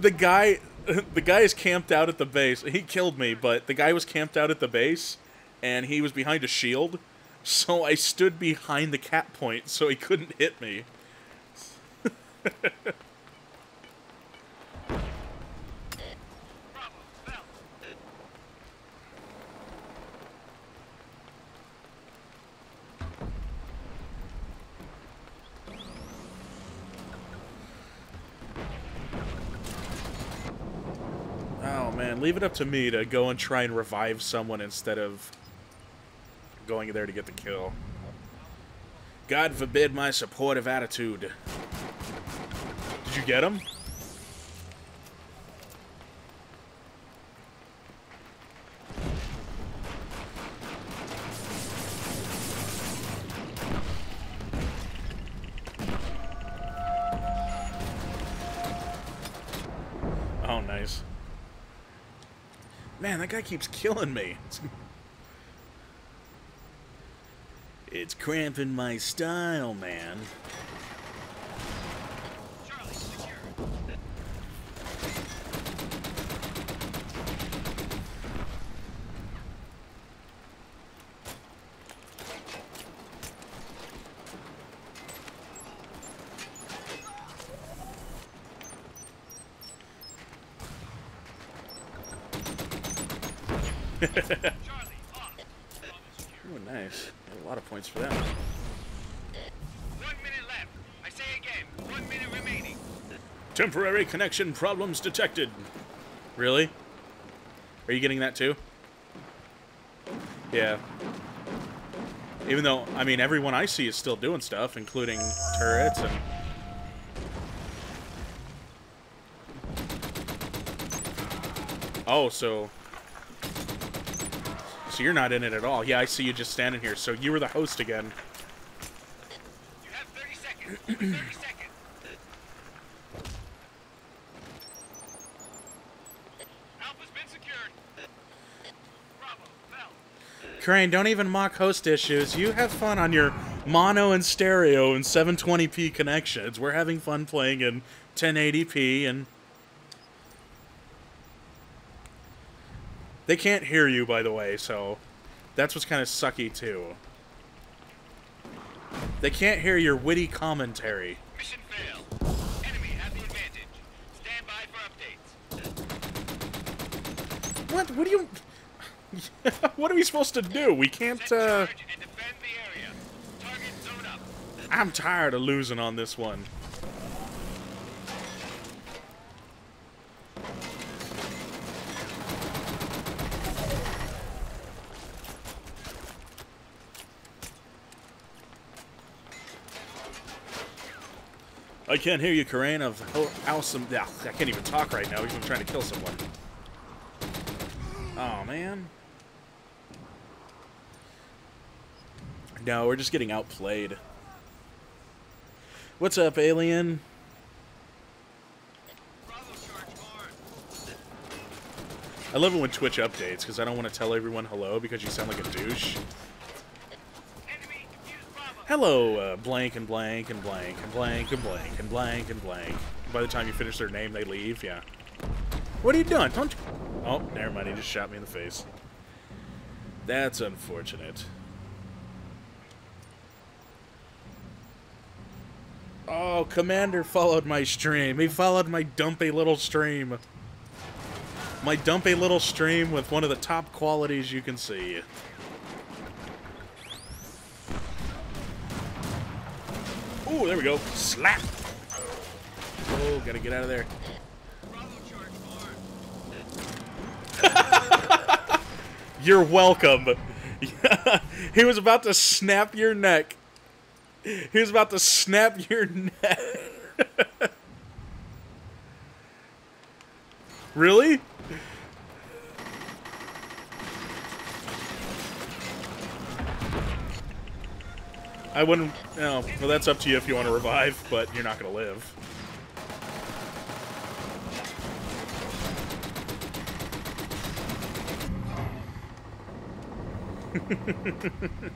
S1: the guy, the guy is camped out at the base. He killed me, but the guy was camped out at the base, and he was behind a shield. So I stood behind the cap point so he couldn't hit me. Oh man, leave it up to me to go and try and revive someone instead of going there to get the kill. God forbid my supportive attitude. Did you get him? Oh, nice. Man, that guy keeps killing me. It's, cramping my style, man.
S2: Charlie, secured. Charlie,
S1: Nice. A lot of points for them.
S2: One minute left. I say again, one minute remaining.
S1: Temporary connection problems detected. Really? Are you getting that too? Yeah. Even though, I mean, everyone I see is still doing stuff, including turrets and... Oh, so... So you're not in it at all. Yeah, I see you just standing here. So you were the host again.
S2: You have 30 seconds. Only 30 seconds. Alpha's been secured. Bravo, fell.
S1: Crane, don't even mock host issues. You have fun on your mono and stereo and 720p connections. We're having fun playing in 1080p and they can't hear you by the way, so that's what's kind of sucky too. They can't hear your witty commentary.
S2: Mission failed. Enemy the advantage. Stand by for updates.
S1: What? What do you What are we supposed to do? We can't uh
S2: and defend the area. Target zone up.
S1: I'm tired of losing on this one. I can't hear you, Karain. Of awesome. Yeah, I can't even talk right now. Even trying to kill someone. Oh man. No, we're just getting outplayed. What's up, alien? I love it when Twitch updates because I don't want to tell everyone hello because you sound like a douche. Hello, uh, blank and blank and blank and blank and blank and blank and blank. By the time you finish their name, they leave. Yeah. What are you doing? Don't. You... Oh, never mind. He just shot me in the face. That's unfortunate. Oh, Commander followed my stream. He followed my dumpy little stream. My dumpy little stream with one of the top qualities you can see. Oh, there we go. Slap. Oh, gotta get out of there. You're welcome. he was about to snap your neck. He was about to snap your neck. really? I wouldn't. No, well, that's up to you if you want to revive, but you're not going to live.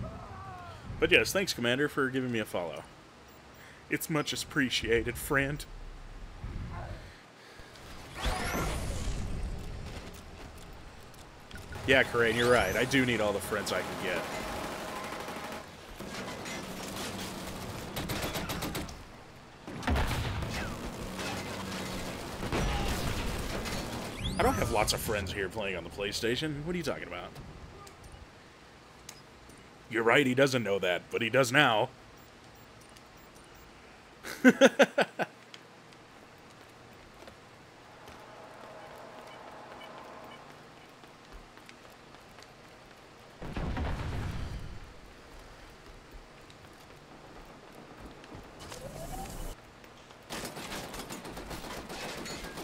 S1: But yes, thanks, Commander, for giving me a follow. It's much appreciated, friend. Yeah, Karain, you're right. I do need all the friends I can get. I don't have lots of friends here playing on the PlayStation. What are you talking about? You're right, he doesn't know that, but he does now.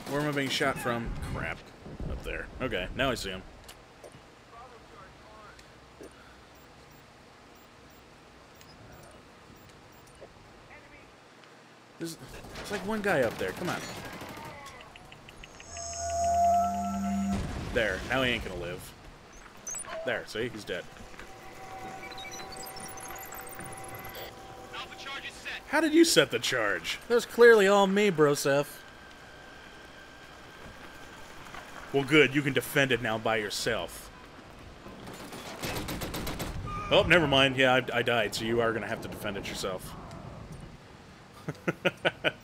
S1: Where am I being shot from? Crap. Up there. Okay, now I see him. There's, there's like one guy up there. Come on. There. Now he ain't gonna live. There. See? He's dead.
S2: Alpha charge is set.
S1: How did you set the charge? That was clearly all me, Broseph. Well, good. You can defend it now by yourself. Oh, never mind. Yeah, I, I died, so you are going to have to defend it yourself.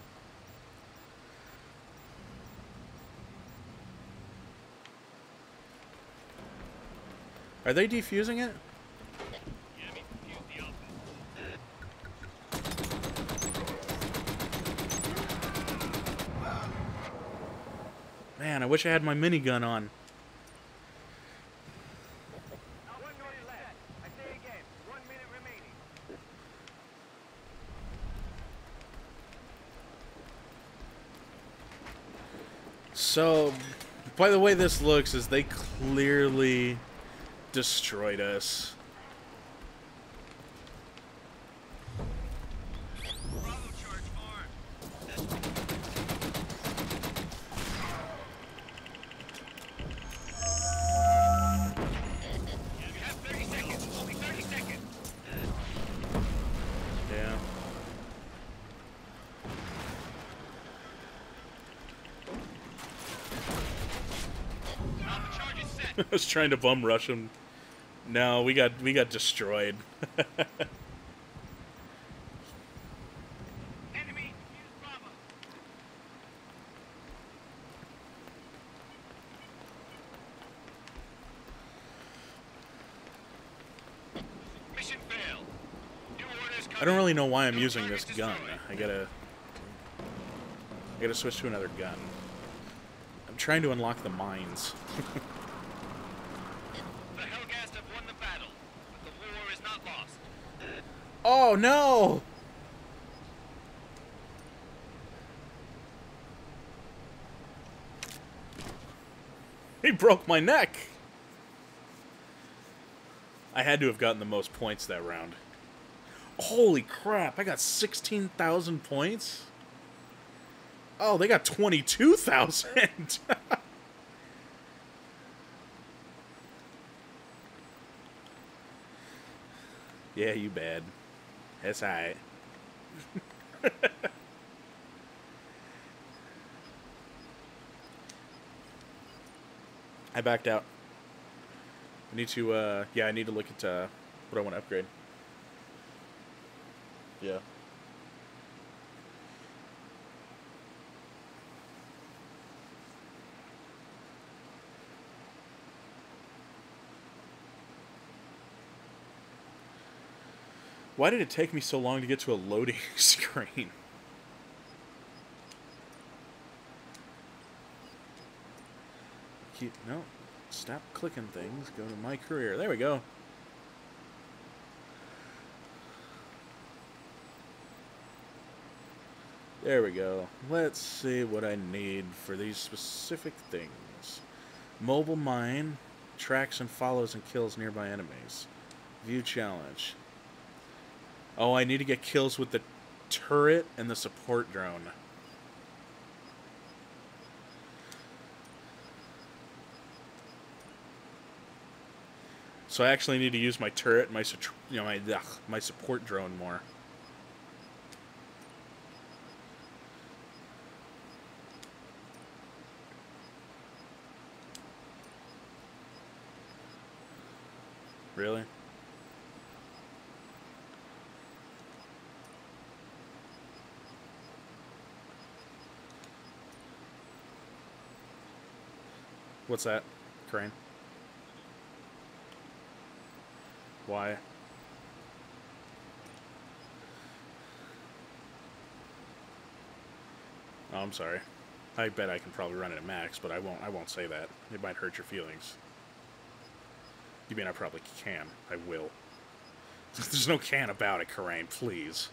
S1: Are they defusing it? Man, I wish I had my minigun on. So, by the way this looks, is they clearly destroyed us. Trying to bum rush him. No, we got we got destroyed.
S2: Enemy, use Bravo. Mission failed.
S1: I don't really know why I'm using this gun. I gotta I gotta switch to another gun. I'm trying to unlock the mines.
S2: The Helghast have won the battle, but the war is not lost.
S1: Oh no! He broke my neck! I had to have gotten the most points that round. Holy crap, I got 16,000 points? Oh, they got 22,000! yeah, you bad. That's alright. I backed out. I need to, uh, yeah, I need to look at, uh, what I want to upgrade. Yeah. Why did it take me so long to get to a loading screen? Keep no. Stop clicking things. Go to my career. There we go. There we go. Let's see what I need for these specific things. Mobile mine tracks and follows and kills nearby enemies. View challenge. Oh, I need to get kills with the turret and the support drone. So I actually need to use my turret, my you know my ugh, my support drone more. Really? What's that, Crane? Why? Oh, I'm sorry. I bet I can probably run it at max, but I won't. I won't say that. It might hurt your feelings. You mean I probably can? I will. There's no can about it, Karain. Please.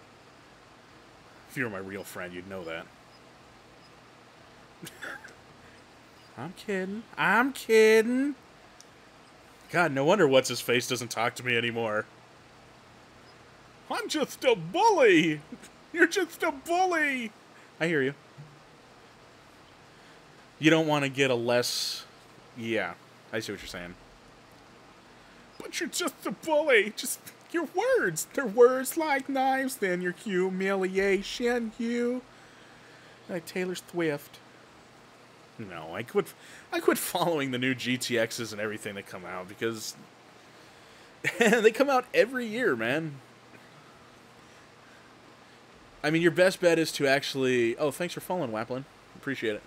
S1: If you were my real friend, you'd know that. I'm kidding. I'm kidding. God, no wonder what's his face doesn't talk to me anymore. I'm just a bully. You're just a bully. I hear you. You don't want to get a less. Yeah, I see what you're saying. But you're just a bully. Just your words. They're words like knives. Then your humiliation. You. Like Taylor Swift. No, I quit. I quit following the new GTXs and everything that come out because they come out every year, man. I mean, your best bet is to actually. Oh, thanks for following, Waplin. Appreciate it.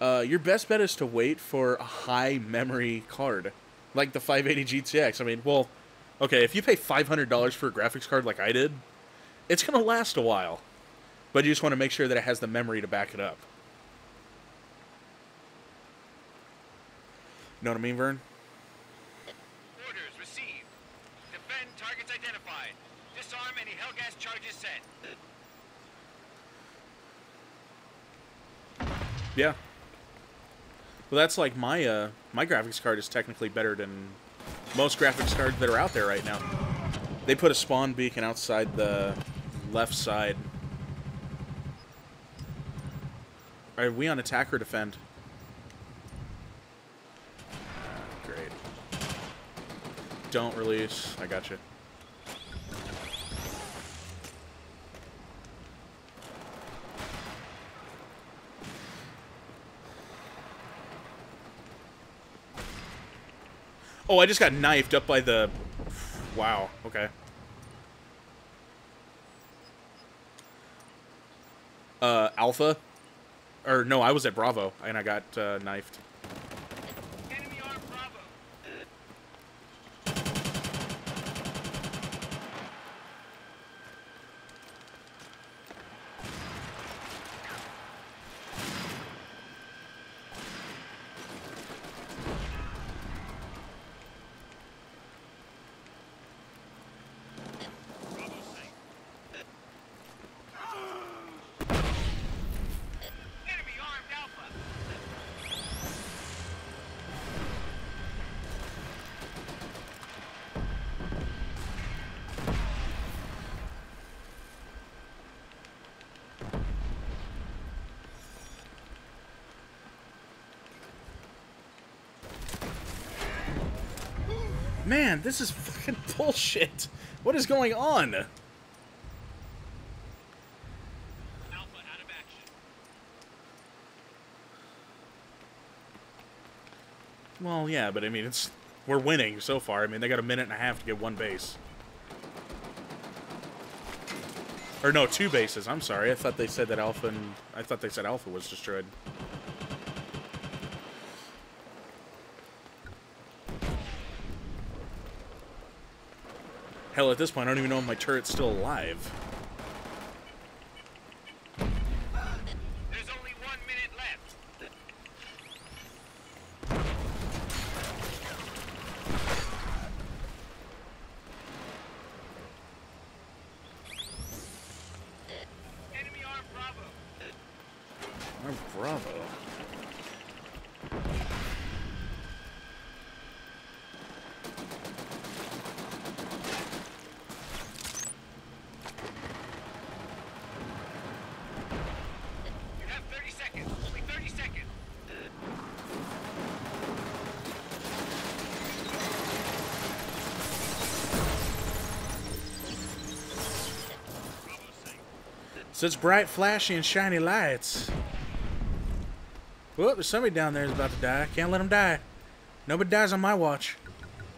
S1: Uh, your best bet is to wait for a high memory card, like the 580 GTX. I mean, well, okay, if you pay $500 for a graphics card like I did, it's gonna last a while, but you just want to make sure that it has the memory to back it up. Know what I mean, Vern?
S2: Orders received. Defend targets identified. Disarm any Helghast charges set.
S1: Yeah. Well, that's like my uh my graphics card is technically better than most graphics cards that are out there right now. They put a spawn beacon outside the left side. Are we on attack or defend? Great. Don't release. I got you. Oh, I just got knifed up by the. Wow. Okay. Uh, Alpha, or no, I was at Bravo and I got uh, knifed.
S2: Enemy armed Bravo. Bravo sight. Enemy armed Alpha.
S1: Man, this is fucking bullshit. What is going on?
S2: Alpha out of action.
S1: Well, yeah, but I mean, it's we're winning so far. I mean, they got a minute and a half to get one base. Or no, two bases. I'm sorry. I thought they said that Alpha and I thought they said Alpha was destroyed. Hell, at this point, I don't even know if my turret's still alive.
S2: There's only one minute left. Enemy armed Bravo.
S1: Oh, bravo.
S2: You have 30 seconds. Only 30 seconds. Bravo sight.
S1: Such bright, flashy, and shiny lights. Whoop, there's somebody down there who's about to die. Can't let him die. Nobody dies on my watch.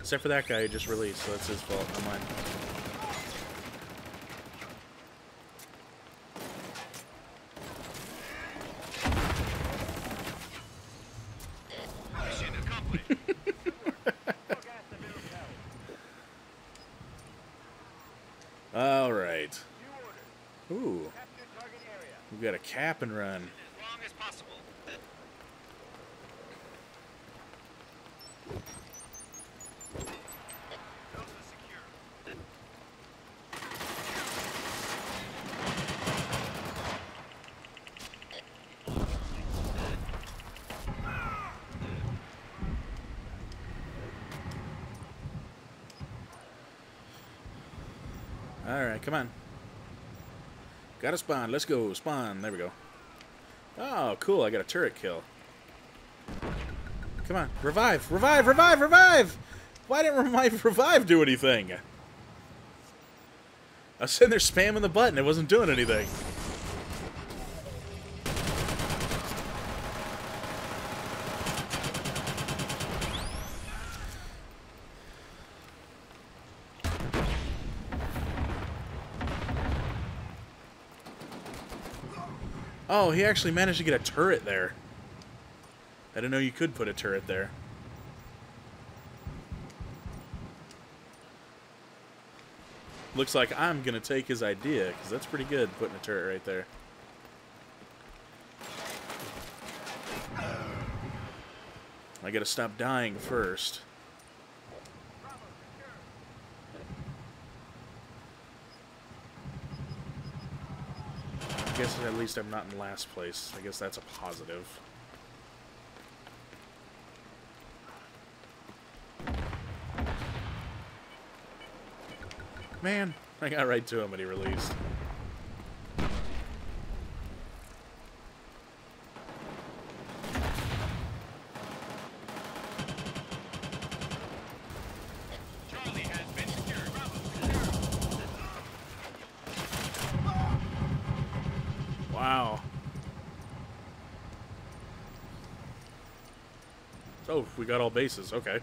S1: Except for that guy who just released, so that's his fault, not mine.
S2: Mission accomplished.
S1: Alright.
S4: New order.
S1: Ooh,
S4: Capture target area.
S1: we got a cap and run.
S2: as long as possible. Delta secure.
S1: Alright, come on. Got a spawn. Let's go. Spawn. There we go. Oh, cool. I got a turret kill. Come on. Revive. Revive. Revive. Revive. Why didn't revive, revive do anything? I was sitting there spamming the button. It wasn't doing anything. Oh, he actually managed to get a turret there. I didn't know you could put a turret there. Looks like I'm going to take his idea, because that's pretty good, putting a turret right there. I gotta stop dying first. Guess at least I'm not in last place. I guess that's a positive. Man, I got right to him when he released.
S2: Charlie has been secured. Bravo,
S1: Wow. Oh, we got all bases. Okay.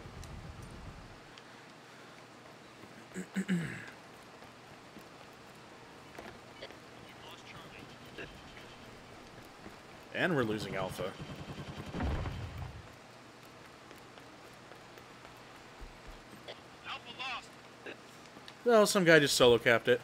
S1: and we're losing Alpha.
S2: Alpha lost.
S1: Well, some guy just solo capped it.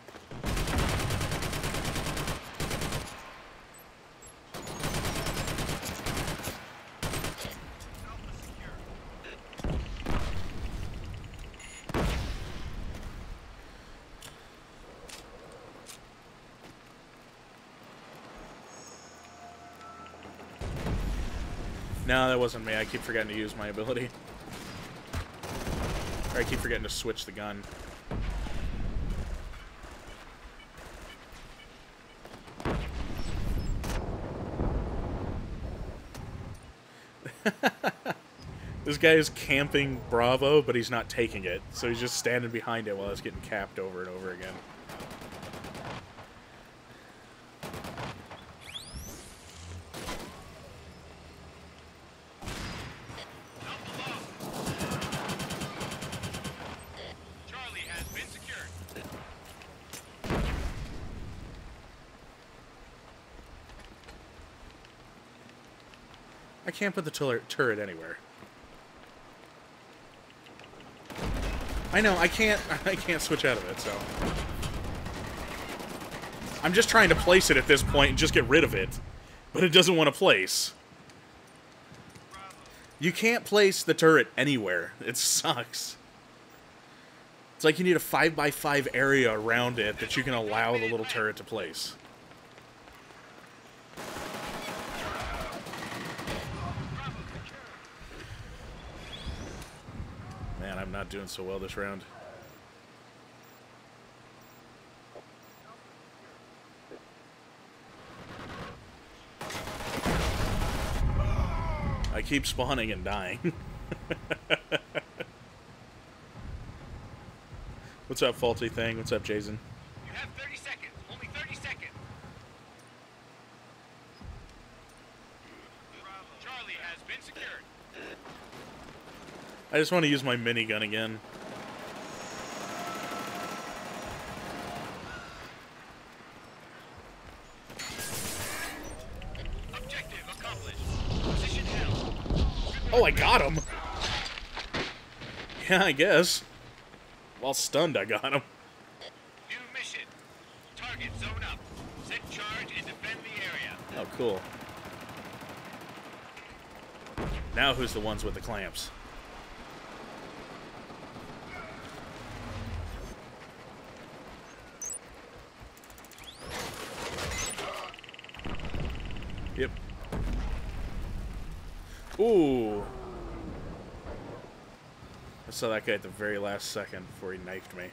S1: Wasn't me. I keep forgetting to use my ability. Or I keep forgetting to switch the gun. this guy is camping Bravo, but he's not taking it. So he's just standing behind it while it's getting capped over and over again.
S2: Alpha lost. Charlie has been secured.
S1: I can't put the tur- turret anywhere. I know, I can't I can't switch out of it, so. I'm just trying to place it at this point and just get rid of it. But it doesn't want to place. You can't place the turret anywhere. It sucks. It's like you need a 5x5 area around it that you can allow the little turret to place. Man, I'm doing so well this round. I keep spawning and dying. What's up, faulty thing? What's up, Jason?
S2: You have 30 seconds. Only 30 seconds. Charlie has been secured.
S1: I just want to use my minigun again.
S2: Objective accomplished. Position held.
S1: Oh, I got him! Yeah, I guess. While stunned, I got him.
S2: New mission. Target zone up. Set charge and defend the area.
S1: Oh, cool. Now who's the ones with the clamps? Yep. Ooh. I saw that guy at the very last second before he knifed me.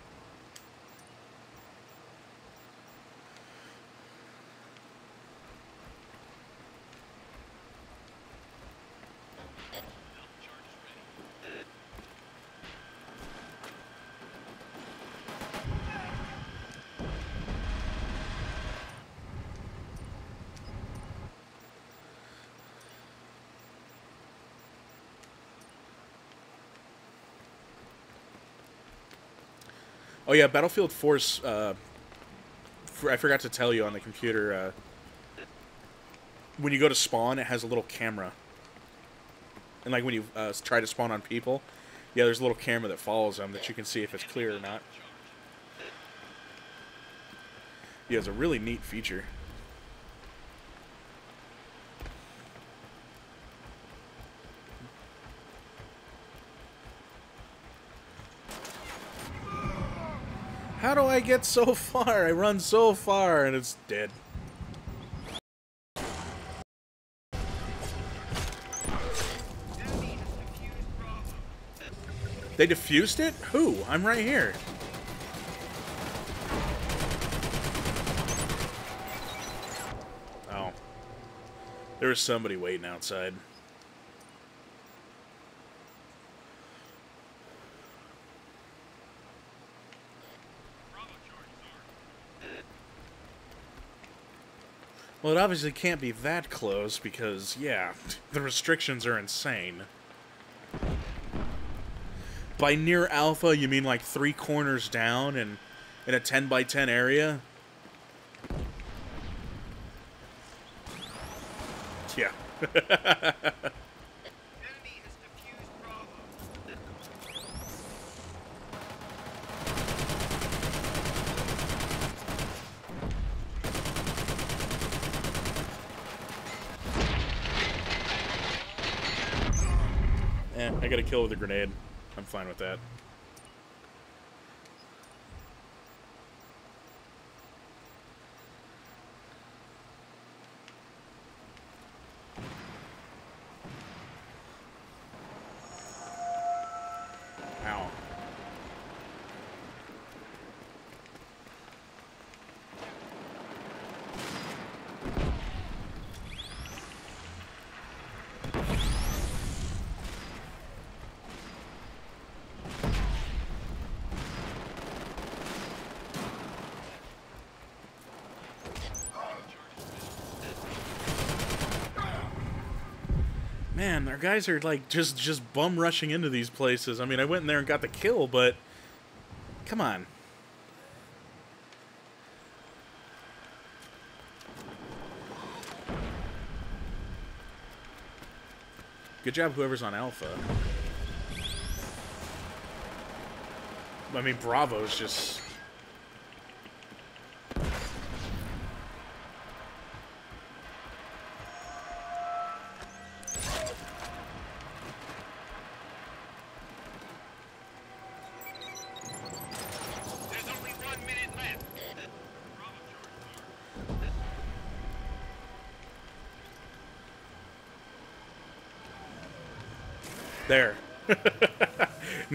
S1: Oh yeah, Battlefield 4. Uh, for, I forgot to tell you on the computer. Uh, when you go to spawn, it has a little camera, and like when you uh, try to spawn on people, yeah, there's a little camera that follows them that you can see if it's clear or not. Yeah, it's a really neat feature. Do I get so far? I run so far and it's dead. They defused it? Who? I'm right here. Oh. There was somebody waiting outside. Well, it obviously can't be that close because, yeah, the restrictions are insane. By near alpha, you mean like three corners down and in a 10 by 10 area? Yeah.
S2: Enemy has defused Bravo.
S1: Eh, I got a kill with a grenade. I'm fine with that. Ow. Man, our guys are like just just bum rushing into these places. I mean, I went in there and got the kill, but come on. Good job, whoever's on Alpha. I mean, Bravo's just.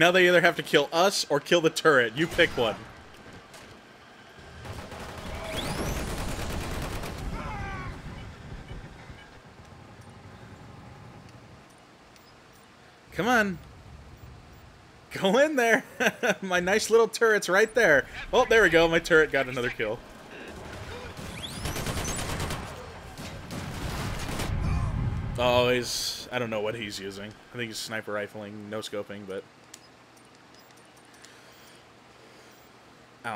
S1: Now they either have to kill us or kill the turret. You pick one. Come on. Go in there. My nice little turret's right there. Oh, there we go. My turret got another kill. Oh, he's... I don't know what he's using. I think he's sniper rifling, no scoping, but...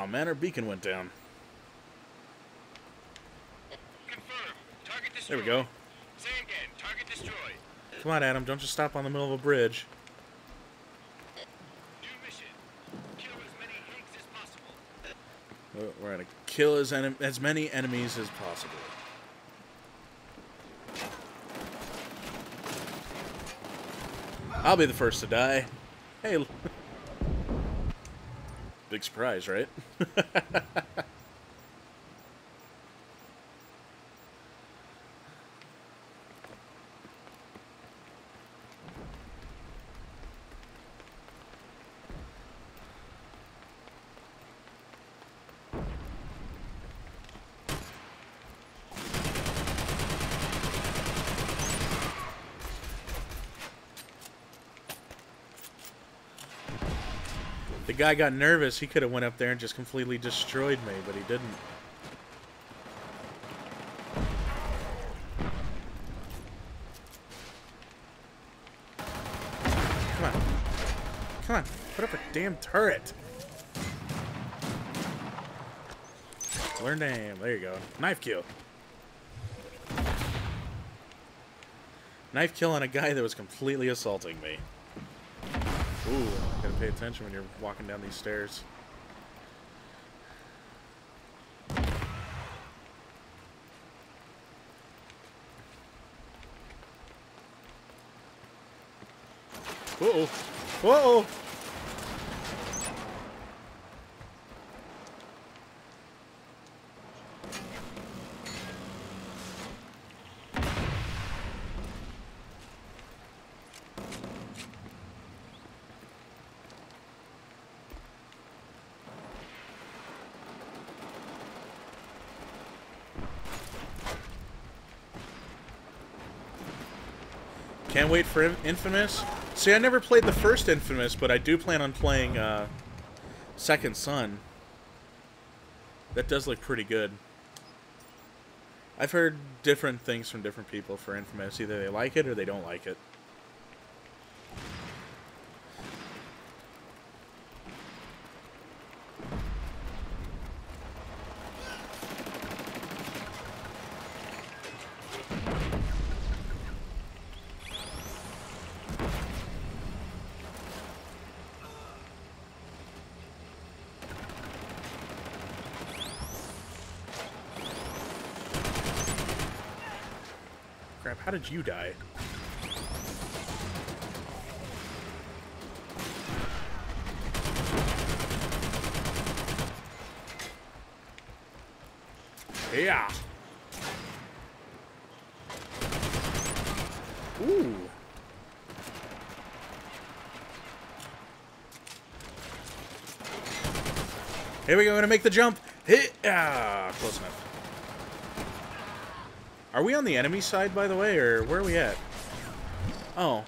S1: Oh, man, our beacon went down. There we go.
S2: Again. Target destroyed.
S1: Come on, Adam, don't just stop on the middle of a bridge.
S2: New mission. Kill as many Higgs as possible.
S1: Oh, we're- gonna kill as, as many enemies as possible. I'll be the first to die. Hey. Big surprise, right? guy got nervous. He could have went up there and just completely destroyed me, but he didn't. Come on. Come on. Put up a damn turret. Learn to aim. There you go. Knife kill. Knife kill on a guy that was completely assaulting me. Ooh, pay attention when you're walking down these stairs. Whoa! Whoa! Can't wait for Infamous. See, I never played the first Infamous, but I do plan on playing uh, Second Son. That does look pretty good. I've heard different things from different people for Infamous. Either they like it or they don't like it. Crap, how did you die? Yeah. Ooh. Here we go, gonna make the jump. Hit. Ah, close enough. Are we on the enemy side, by the way, or where are we at? Oh.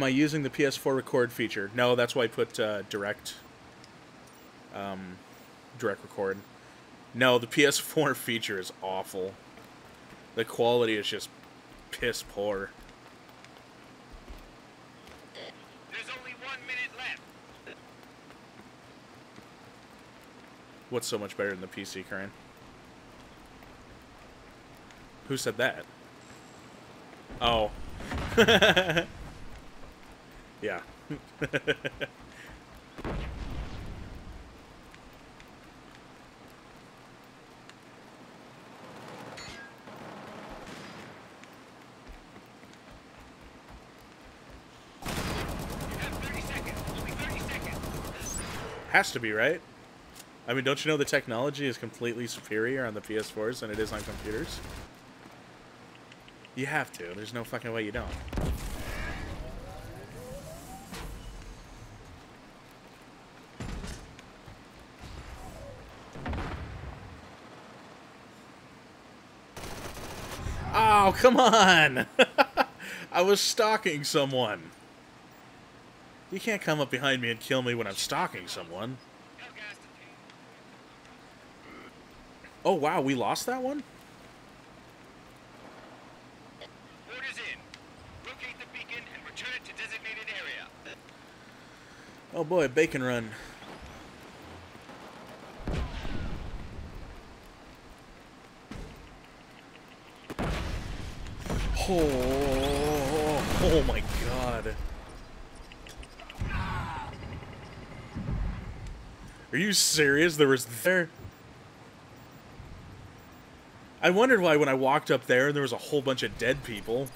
S1: Am I using the PS4 record feature? No, that's why I put uh, direct. Um, direct record. No, the PS4 feature is awful. The quality is just piss poor.
S2: There's only one minute left.
S1: What's so much better than the PC, Crane? Who said that? Oh. yeah.
S2: You have 30 seconds. Only 30 seconds.
S1: Has to be, right? I mean, don't you know the technology is completely superior on the PS4s than it is on computers? You have to. There's no fucking way you don't. Oh, come on! I was stalking someone. You can't come up behind me and kill me when I'm stalking someone. Oh, wow, we lost that one?
S2: Orders in. Locate the beacon and return it to designated area.
S1: Oh boy, bacon run. Oh, oh my god. Are you serious? There was there. I wondered why when I walked up there and there was a whole bunch of dead people.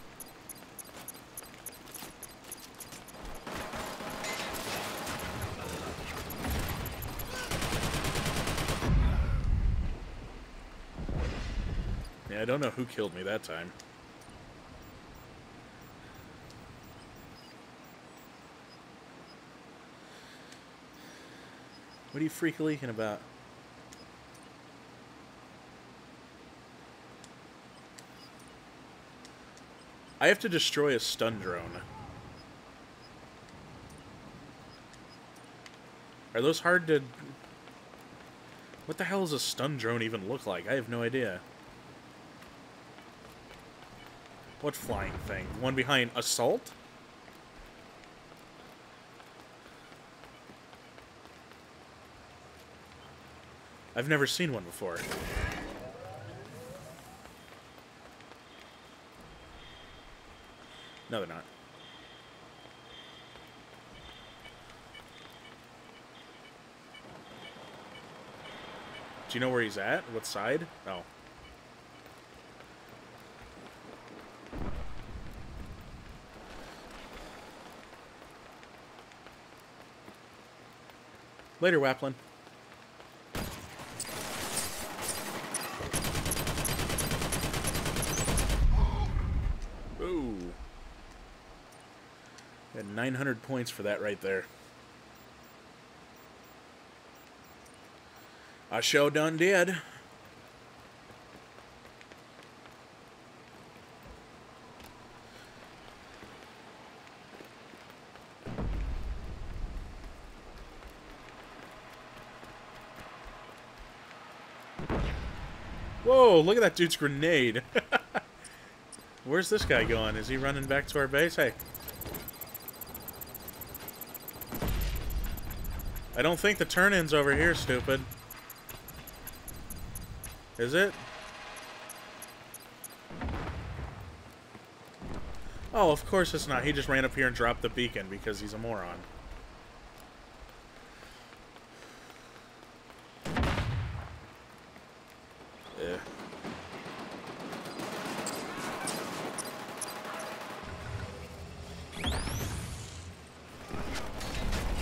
S1: Yeah, I don't know who killed me that time. What are you freak leaking about? I have to destroy a stun drone. Are those hard to... What the hell does a stun drone even look like? I have no idea. What flying thing? One behind assault? I've never seen one before. No, they're not. Do you know where he's at? What side? Oh. Later, Waplin. 900 points for that right there. I show done did. Whoa, look at that dude's grenade. Where's this guy going? Is he running back to our base? Hey. I don't think the turn-in's over here, stupid. Is it? Oh, of course it's not. He just ran up here and dropped the beacon because he's a moron. Yeah.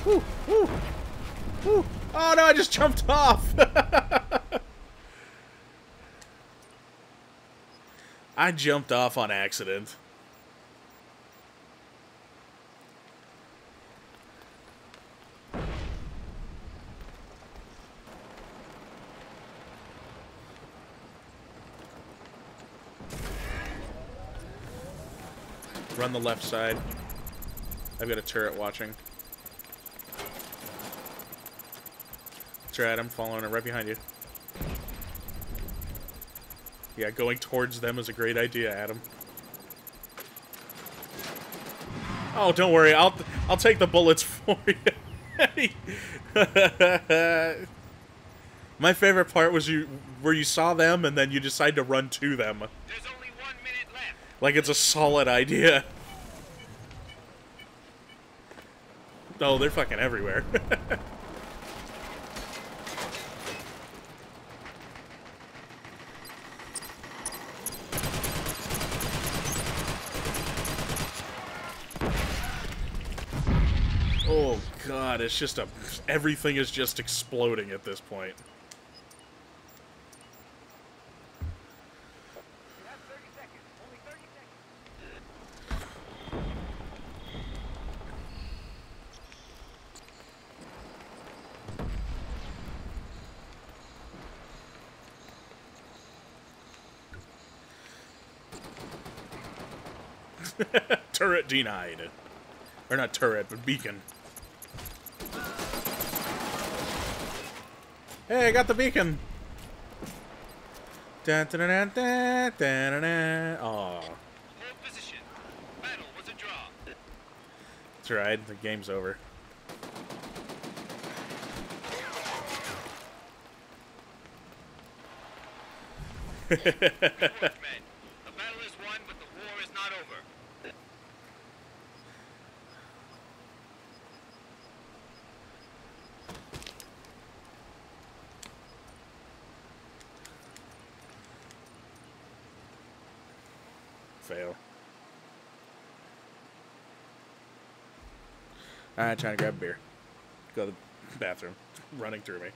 S1: Whew, whew, whew. Oh no, I just jumped off! I jumped off on accident. Run the left side. I've got a turret watching. Right, I'm following it right behind you. Yeah, going towards them is a great idea, Adam. Oh, don't worry. I'll I'll take the bullets for you. My favorite part was you where you saw them and then you decide to run to them.
S2: There's only one minute left.
S1: Like it's a solid idea. Oh, they're fucking everywhere. oh god, it's just a everything is just exploding at this point.
S4: You have 30 seconds. Only 30 seconds.
S1: turret denied. Or not turret, but beacon. Hey, I got the beacon. Dun, dun, dun, dun, dun, dun, dun. Aw,
S2: Hold position. Battle was a draw.
S1: that's right. The game's over.
S2: Good work, men. The battle is won, but the war is not over.
S1: Fail. Alright, trying to grab a beer. Go to the bathroom. Running through me.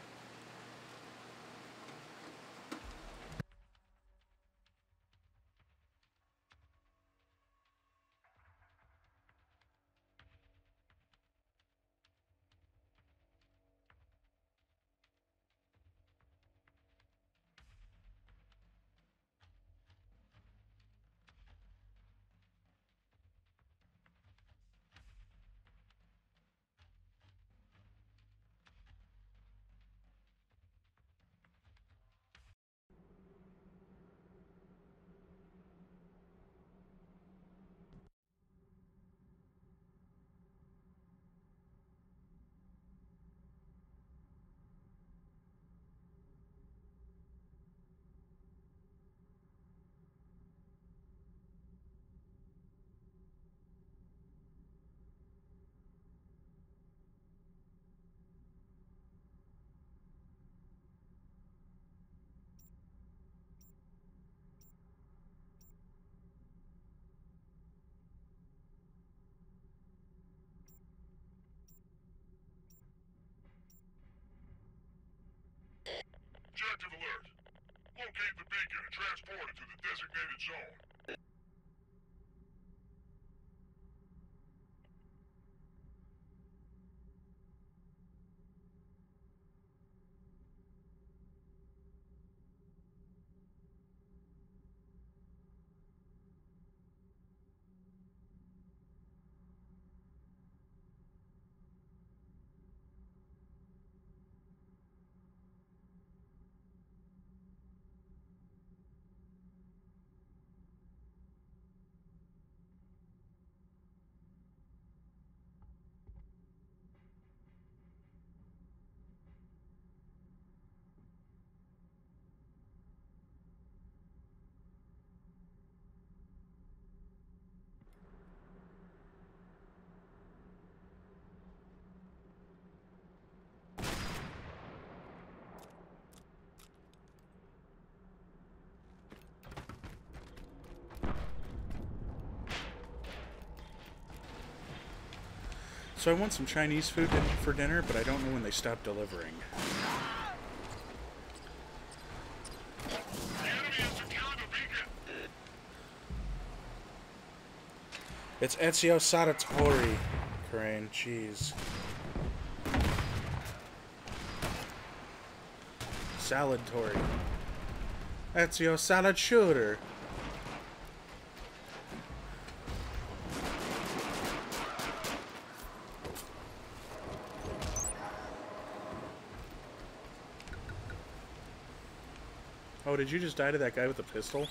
S1: Objective alert.
S6: Locate the beacon and transport it to the designated zone.
S1: So I want some Chinese food for dinner, but I don't know when they stop delivering. It's Ezio Sadatori, Crane. Jeez. Salad Tori. Ezio Salad Shooter. Did you just die to that guy with the pistol?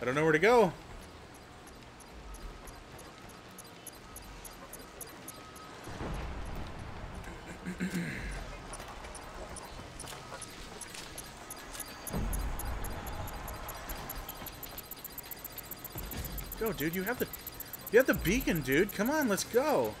S1: I don't know where to go. Dude. You have the, you have the beacon, dude. Come on, let's go.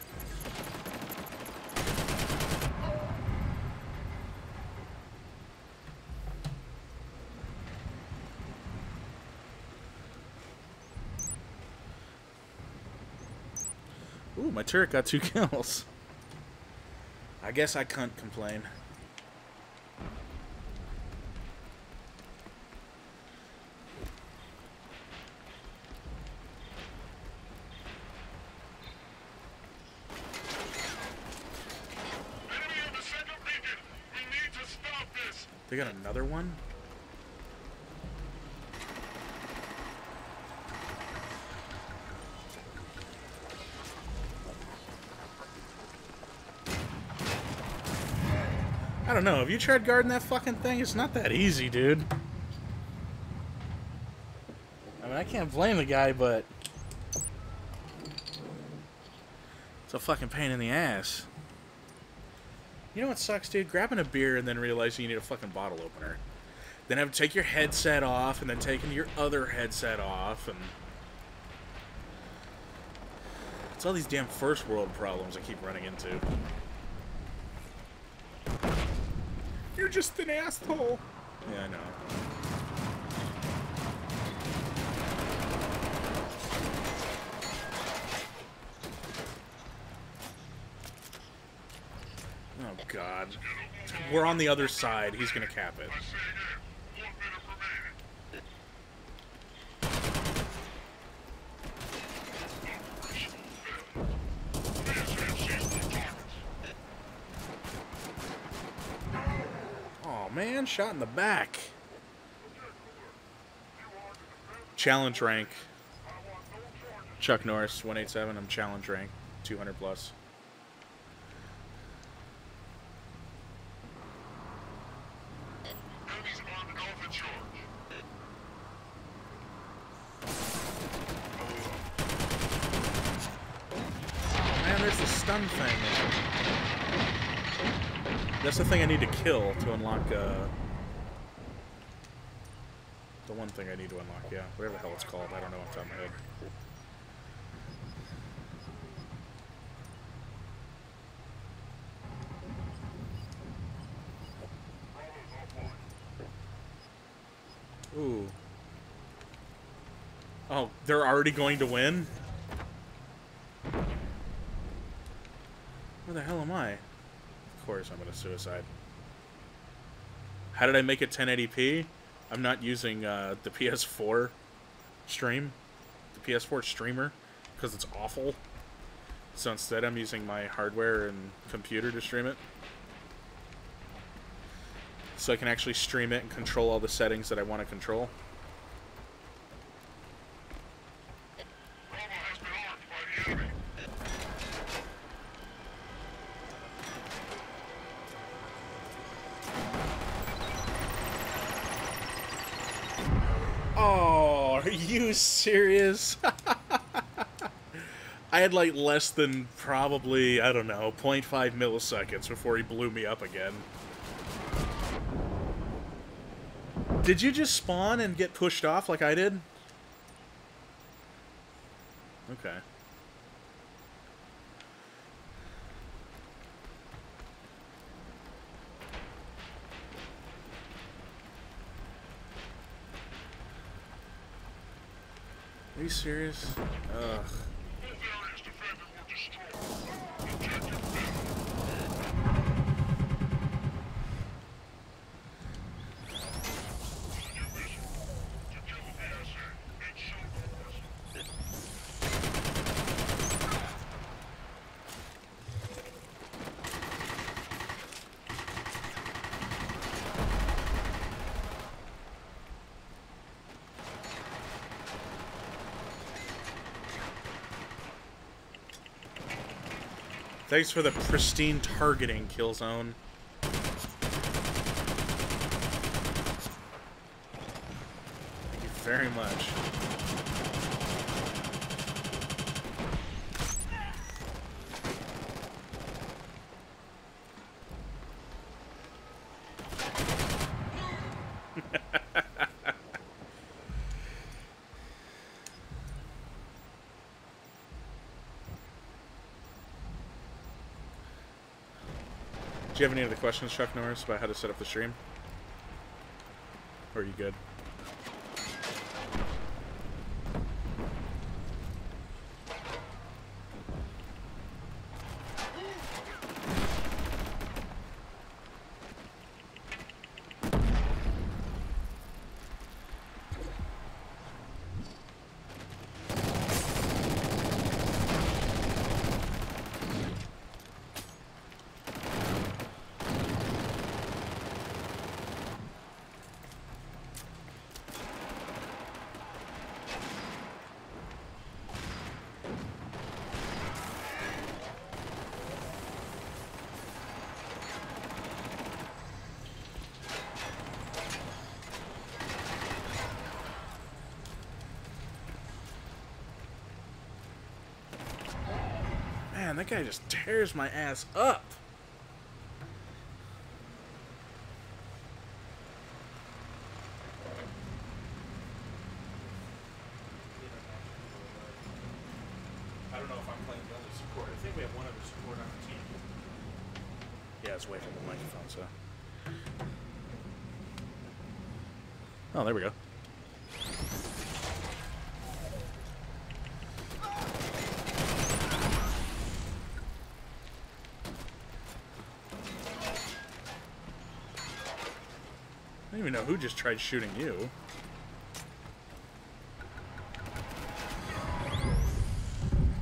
S1: Ooh, my turret got two kills. I guess I can't complain.
S6: Enemy on the second beacon. We need to stop this.
S1: They got another one? I don't know. Have you tried guarding that fucking thing? It's not that easy, dude. I mean, I can't blame the guy, but... It's a fucking pain in the ass. You know what sucks, dude? Grabbing a beer and then realizing you need a fucking bottle opener. Then have to take your headset off and then taking your other headset off and it's all these damn first world problems I keep running into. You're just an asshole. Yeah, I know. Oh god. We're on the other side. He's gonna cap it. Oh man, shot in the back. Challenge rank. Chuck Norris, 187. I'm challenge rank, 200 plus. kill to unlock uh, the one thing I need to unlock, yeah. Whatever the hell it's called, I don't know off the top of my head. Ooh. Oh, they're already going to win? Where the hell am I? Of course I'm gonna suicide. How did I make it 1080p? I'm not using uh, the PS4 stream, the PS4 streamer, because it's awful. So instead I'm using my hardware and computer to stream it. So I can actually stream it and control all the settings that I want to control.
S6: Bravo has been armed by the enemy.
S1: Oh, are you serious? I had like less than probably, I don't know, 0.5 milliseconds before he blew me up again. Did you just spawn and get pushed off like I did? Okay. Serious? Ugh.
S6: Both areas defended or destroyed. Objective failed. New mission. To kill the asset and show the person.
S1: Thanks for the pristine targeting, Killzone. Thank you very much. Do you have any other questions, Chuck Norris, about how to set up the stream? Or are you good? Man, that guy just tears my ass up. I don't know if I'm playing the other support. I think we have one other support on the team. Yeah, it's away from the microphone, so. Oh, there we go. I don't even know who just tried shooting you.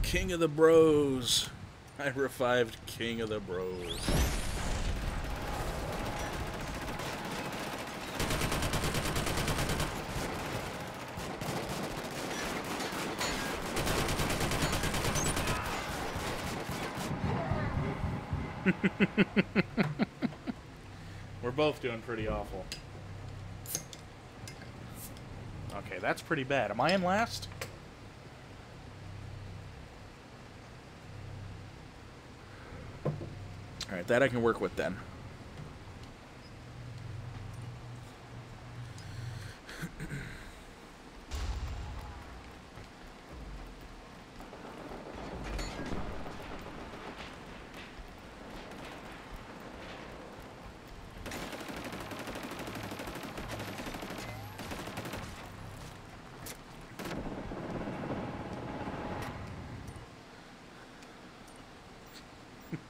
S1: King of the Bros. I revived King of the Bros. We're both doing pretty awful. Okay, that's pretty bad. Am I in last? Alright, that I can work with then.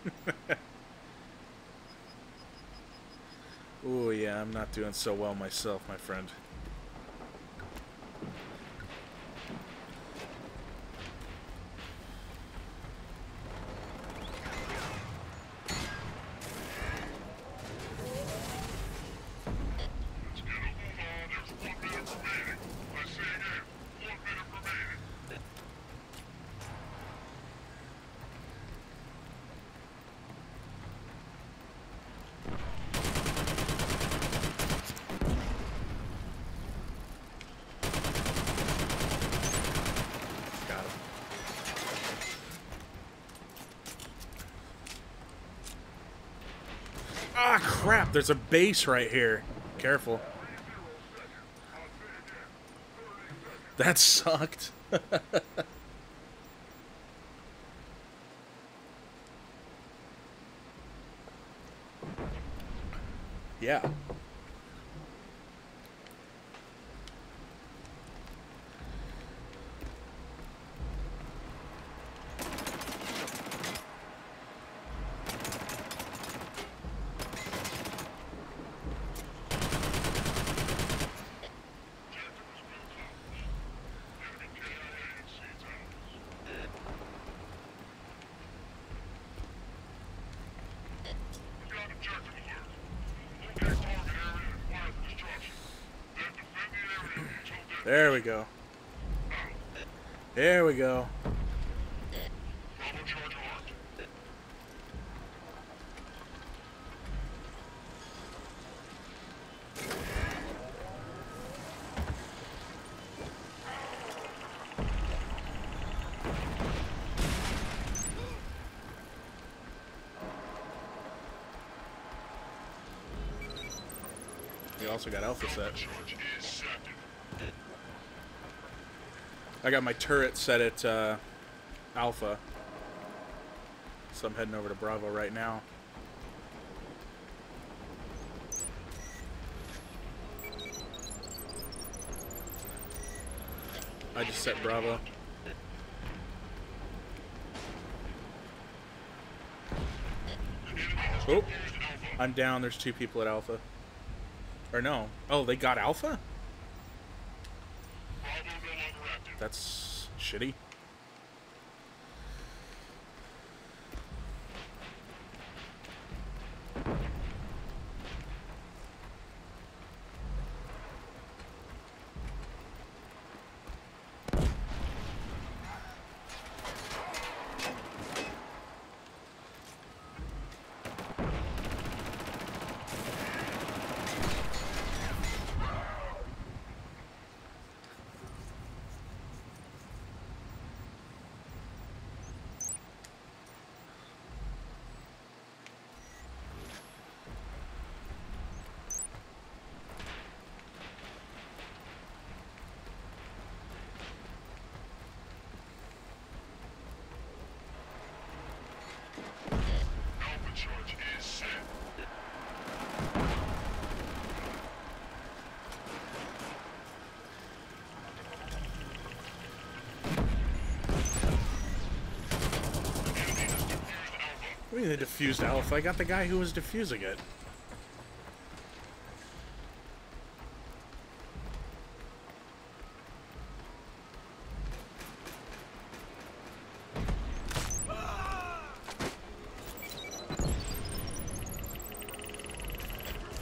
S1: Oh yeah, I'm not doing so well myself, my friend.
S6: Let's get a move on. There's one minute remaining. I say again, one minute remaining.
S1: Got him. Ah, crap! There's a base right here. Careful. That sucked. yeah.
S6: Enemy KIA in C towers. We got objective alert. Locate target area and quiet the destruction. Then defend the area until death.
S1: There we go. There we go. We also got Alpha set. I got my turret set at uh, Alpha. So I'm heading over to Bravo right now. I just set Bravo. Oh, I'm down. There's two people at Alpha. Or no. Oh, they got Alpha?
S6: Bravo no longer active.
S1: That's shitty.
S6: Alpha charge is set.
S1: What do you mean they defused Alpha? I got the guy who was defusing it.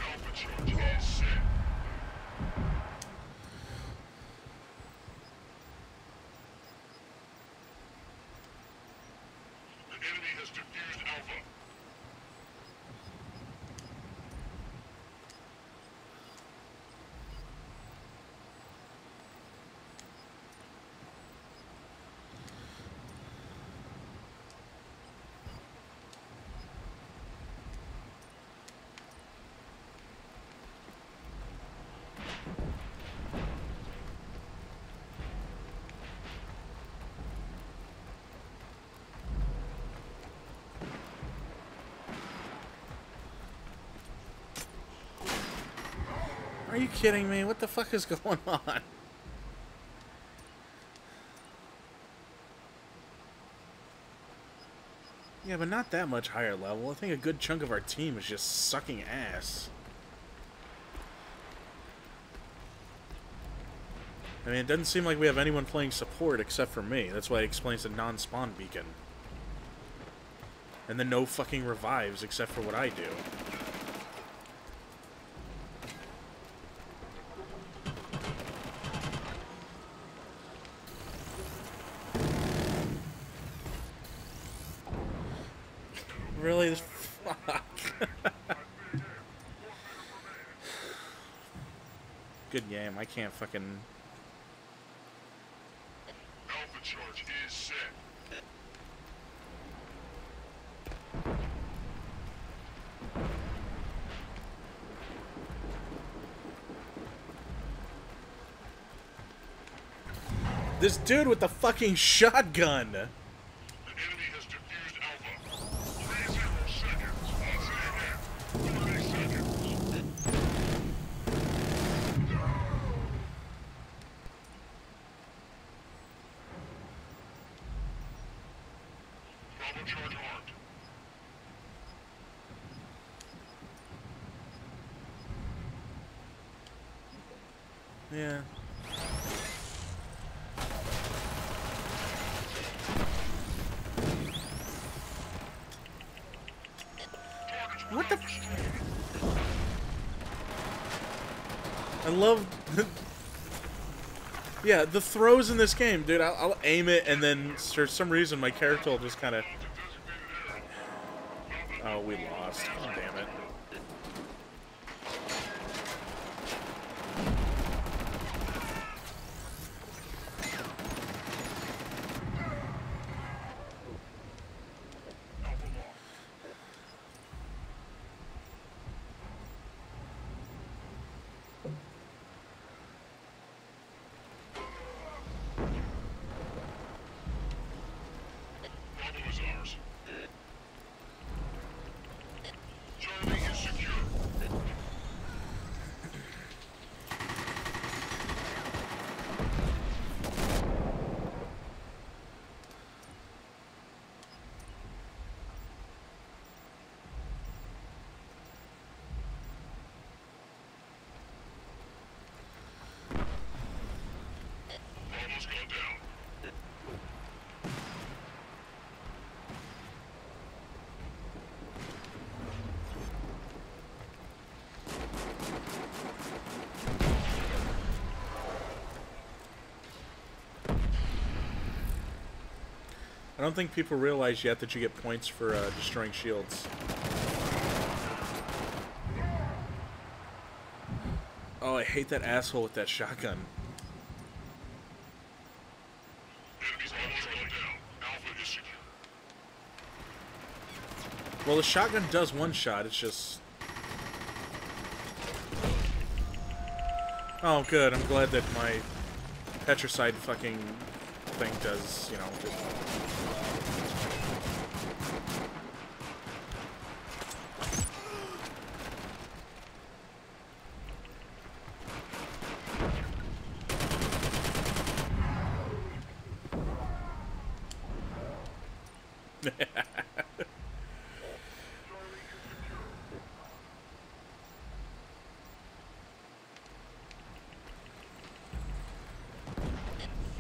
S6: Alpha charge is set. The enemy has defused Alpha.
S1: Are you kidding me? What the fuck is going on? Yeah, but not that much higher level. I think a good chunk of our team is just sucking ass. I mean, it doesn't seem like we have anyone playing support except for me. That's why it explains the non-spawn beacon. And the no fucking revives except for what I do. Really? Fuck. Good game. I can't fucking...
S6: Alpha charge is set.
S1: This dude with the fucking shotgun!
S6: The enemy has defused Alpha. Three zero seconds. I'll say again. Thirty seconds. Bravo charge armed.
S1: Yeah. What the? F- I love. Yeah, the throws in this game, dude. I'll, I'll aim it, and then for some reason my character will just kind of. Oh, we lost. Oh, damn it.
S6: Bravo is ours. Charlie is secure. Bravo's gone down.
S1: I don't think people realize yet that you get points for uh, destroying shields. Oh, I hate that asshole with that shotgun. Well, the shotgun does one shot. It's just. Oh, good. I'm glad that my petricide fucking thing does, you know. Just...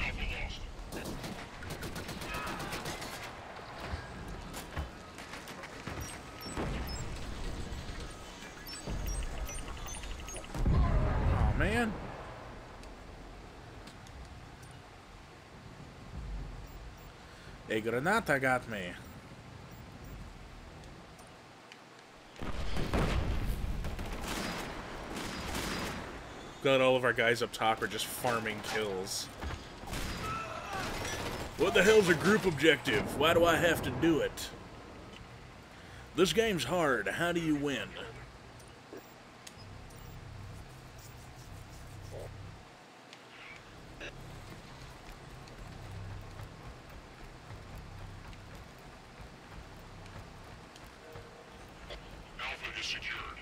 S6: Alpha lost.
S1: Oh, man. A granata got me. Glad all of our guys up top are just farming kills. What the hell's a group objective? Why do I have to do it? This game's hard. How do you win?
S6: Alpha is secured.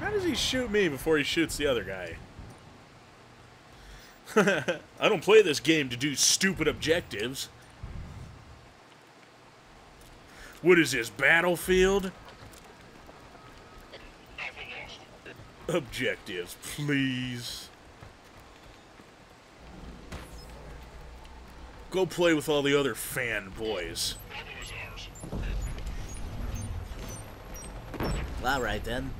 S1: How does he shoot me before he shoots the other guy? I don't play this game to do stupid objectives. What is this, Battlefield? Objectives, please. Go play with all the other fanboys.
S6: Bravo.
S3: All right then.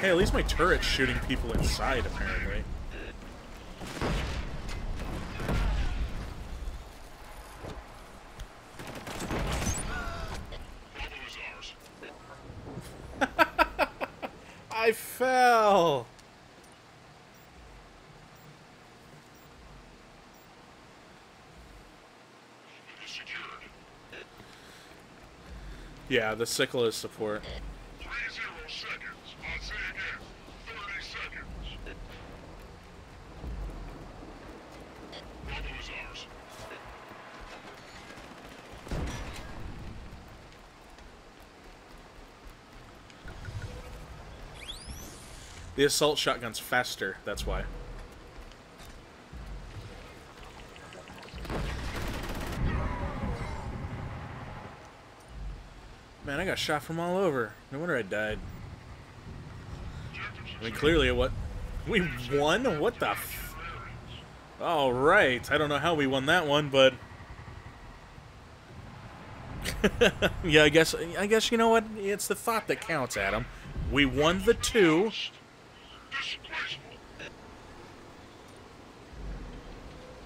S1: Hey, at least my turret's shooting people inside, apparently.
S6: Bravo is ours.
S1: I fell!
S6: It is secured.
S1: Yeah, the sickle is support.
S6: Three zero seconds. I'll say again. Thirty seconds. Bravo is ours.
S1: The assault shotgun's faster, that's why. Man, I got shot from all over. No wonder I died. I mean, clearly what? We won? What the f- All right. I don't know how we won that one, but yeah, I guess I guess you know what? It's the thought that counts, Adam. We won the two.
S6: Disgraceful.
S1: Do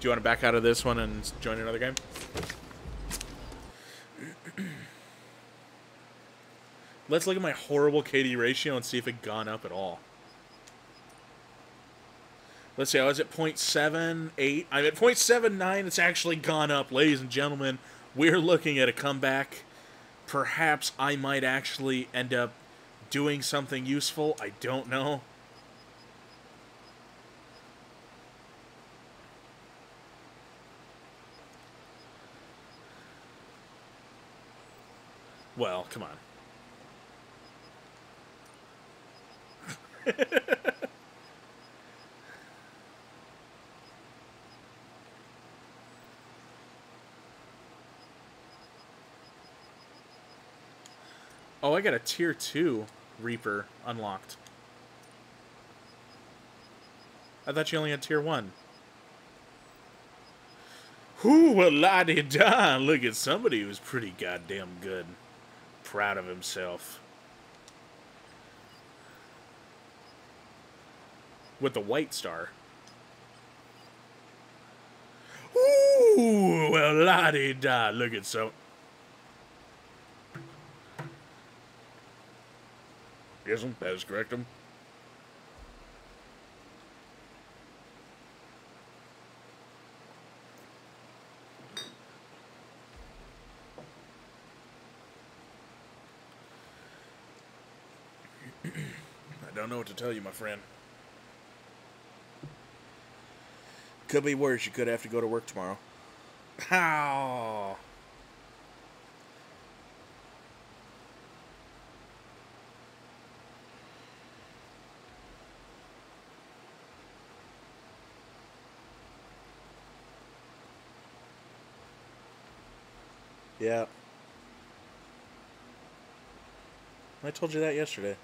S1: you want to back out of this one and join another game? Let's look at my horrible KD ratio and see if it gone up at all. Let's see, I was at 0.78. I'm at 0.79. It's actually gone up, ladies and gentlemen. We're looking at a comeback. Perhaps I might actually end up doing something useful. I don't know. Well, come on. oh, I got a tier 2 Reaper unlocked. I thought you only had tier 1. Whoo, well, la di da. Look at somebody who's pretty goddamn good. Proud of himself. With the white star. Ooh, well, la di da. Look at some. Yes, that is correct. Um. What to tell you, my friend. Could be worse. You could have to go to work tomorrow. How? Yeah. I told you that yesterday. Yeah.
S6: Objective alert. Captured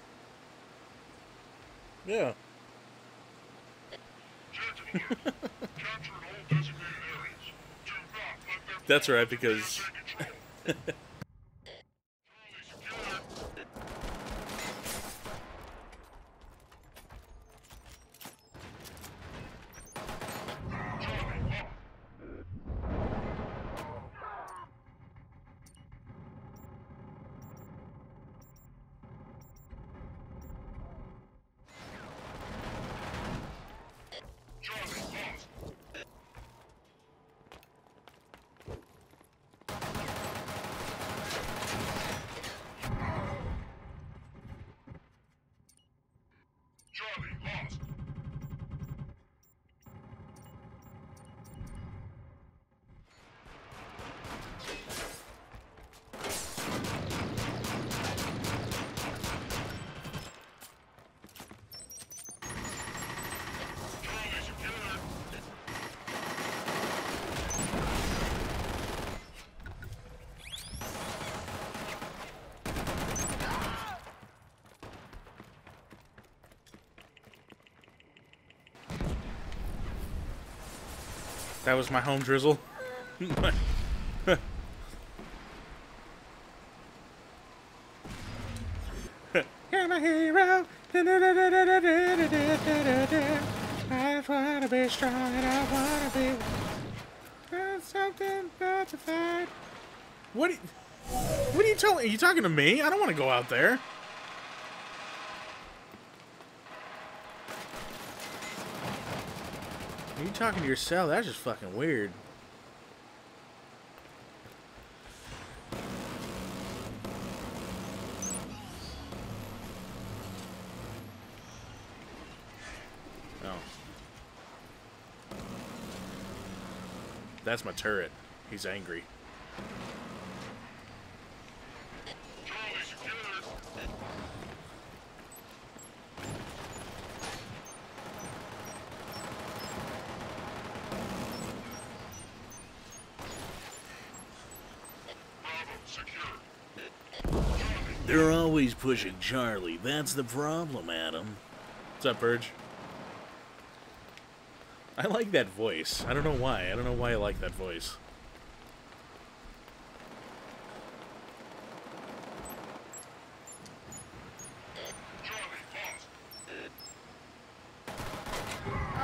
S6: all designated areas. Do not let their
S1: That's right, because That was my home drizzle. Hero. I wanna be strong and I wanna be There's something about fight. What? What are you telling? Are you talking to me? I don't want to go out there. You talking to yourself? That's just fucking weird. Oh. That's my turret. He's angry.
S6: Charlie secured. Bravo secured.
S3: They're pushing Charlie. That's the problem, Adam.
S1: What's up, Burge? I like that voice. I don't know why. I don't know why I like that voice.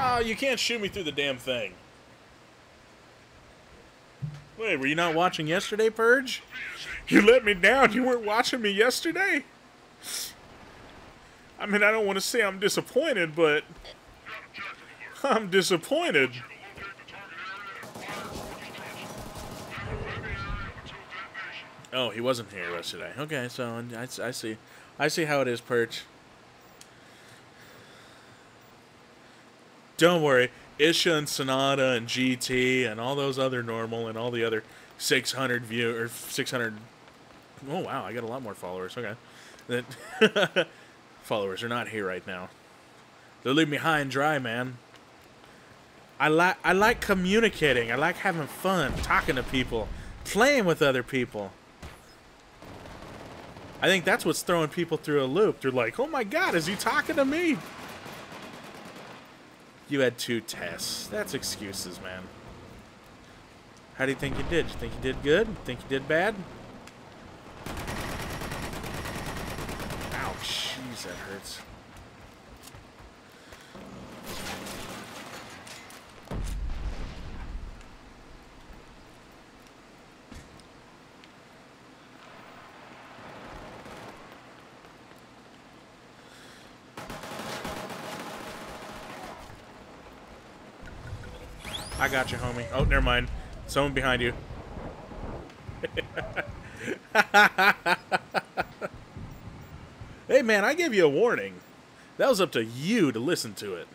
S1: Oh, you can't shoot me through the damn thing. Wait, were you not watching yesterday, Purge? You let me down. You weren't watching me yesterday? I mean, I don't want to say I'm disappointed, but. I'm disappointed. Oh, he wasn't here yesterday. Okay, so I, see. I see how it is, Perch. Don't worry. Isha and Sonata and GT and all those other normal and all the other 600 view or 600. Oh wow, I got a lot more followers. Okay, followers are not here right now. They'll leave me high and dry, man. I like I like communicating. I like having fun, talking to people, playing with other people. I think that's what's throwing people through a loop. They're like, "Oh my God, is he talking to me?" You had two tests. That's excuses, man. How do you think you did? You think you did good? Think you did bad? Jeez, that hurts. I got you, homie. Oh, never mind. Someone behind you. man, I gave you a warning. That was up to you to listen to it.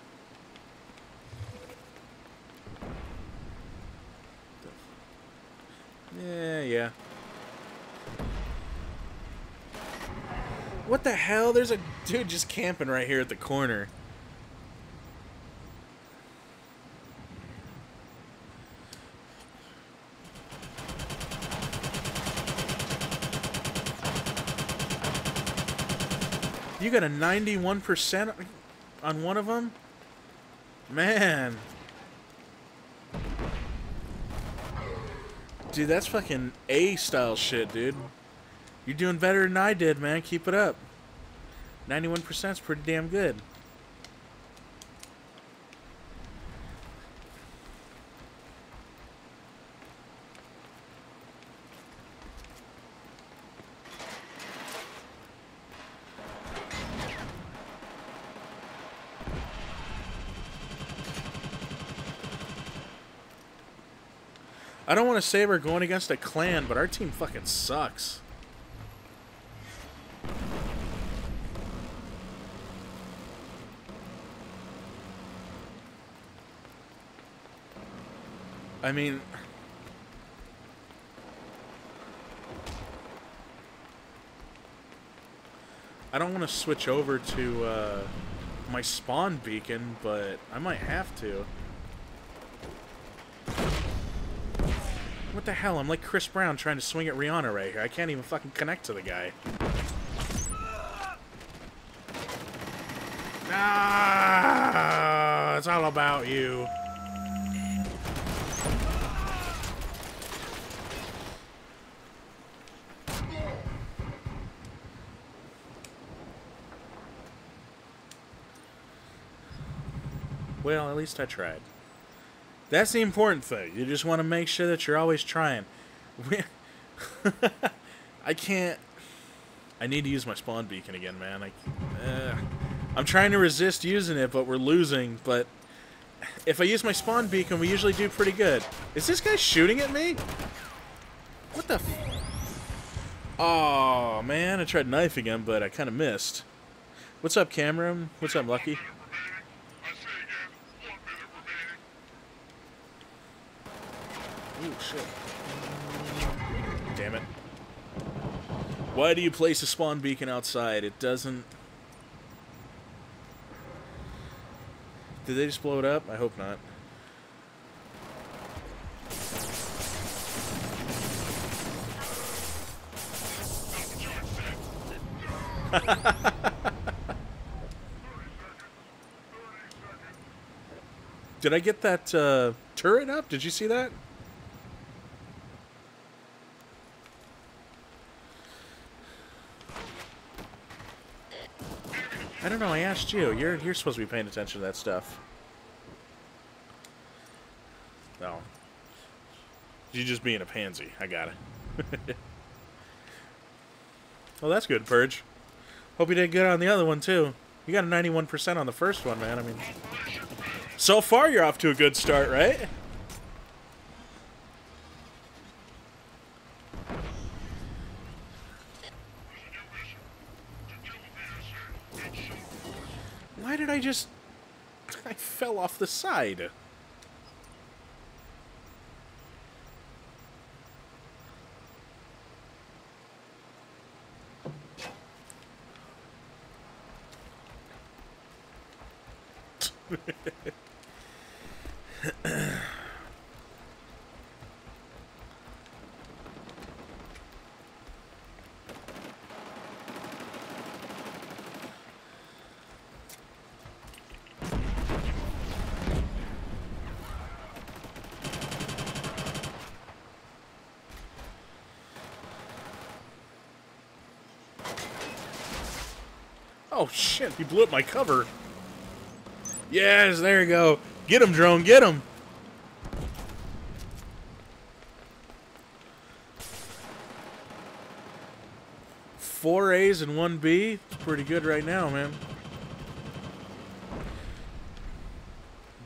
S1: Yeah, yeah. What the hell? There's a dude just camping right here at the corner. You got a 91% on one of them? Man. Dude, that's fucking A-style shit, dude. You're doing better than I did, man. Keep it up. 91% is pretty damn good. Want to say we're going against a clan, but our team fucking sucks. I mean, I don't want to switch over to uh, my spawn beacon, but I might have to. What the hell? I'm like Chris Brown trying to swing at Rihanna right here. I can't even fucking connect to the guy. Ah, it's all about you. Well, at least I tried. That's the important thing. You just want to make sure that you're always trying. I can't. I need to use my spawn beacon again, man. I, uh, I'm trying to resist using it, but we're losing. But if I use my spawn beacon, we usually do pretty good. Is this guy shooting at me? What the? F- oh man, I tried knife again, but I kind of missed. What's up, Cameron? What's up, Lucky?
S6: Minute remaining. I say again, one minute remaining.
S1: Ooh, shit. Damn it. Why do you place a spawn beacon outside? It doesn't... Did they just blow it up? I hope not. Did I get that uh, turret up? Did you see that? I asked you. You're you're supposed to be paying attention to that stuff. No. You just being a pansy. I got it. well, that's good, Purge. Hope you did good on the other one too. You got a 91% on the first one, man. I mean, so far you're off to a good start, right? Why did I just... I fell off the side. Oh shit, he blew up my cover. Yes, there you go. Get him, drone, get him. Four A's and one B. It's pretty good right now, man.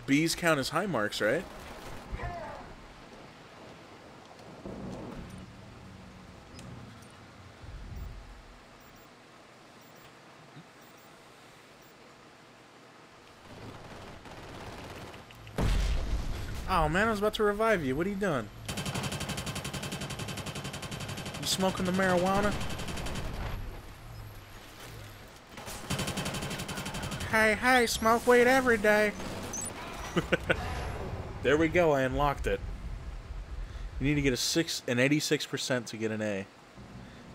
S1: B's count as high marks, right? Oh man, I was about to revive you. What are you doing? You smoking the marijuana? Hey, hey, smoke weed every day. there we go, I unlocked it. You need to get a six an 86% to get an A.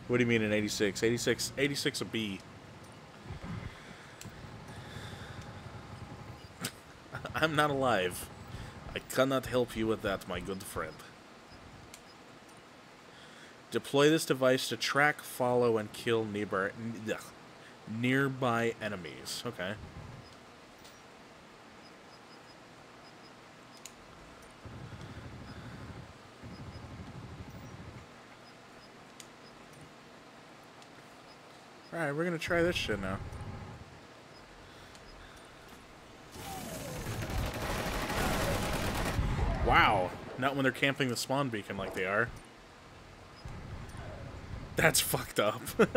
S1: What do you mean an 86? 86 86 a B. I'm not alive. Cannot help you with that, my good friend. Deploy this device to track, follow, and kill nearby, nearby enemies. Okay. Alright, we're gonna try this shit now. Wow. Not when they're camping the spawn beacon like they are. That's fucked up.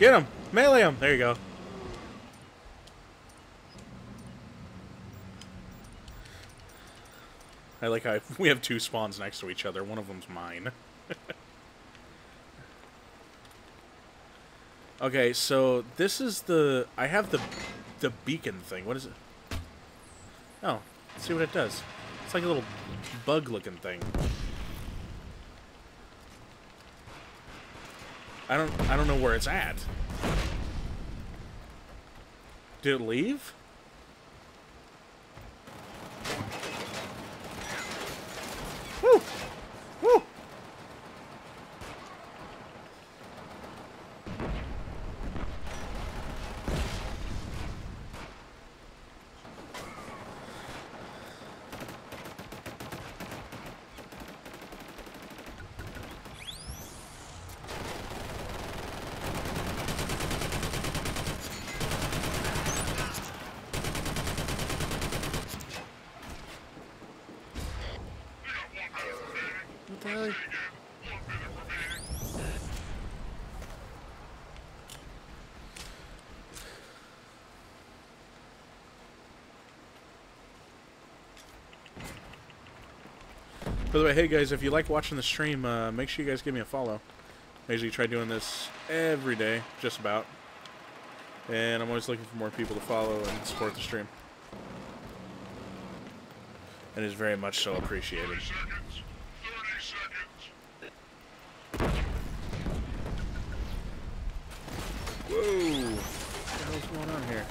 S1: Get him! Melee him! There you go. I like how we have two spawns next to each other. One of them's mine. okay, so this is the... I have the the beacon thing. What is it? Oh, see what it does. It's like a little bug-looking thing. I don't I don't know where it's at. Did it leave? By the way, hey guys, if you like watching the stream, uh, make sure you guys give me a follow. I usually try doing this every day, just about. And I'm always looking for more people to follow and support the stream. And it's very much so appreciated.
S6: Seconds. 30 seconds.
S1: Whoa! What the hell's going on here?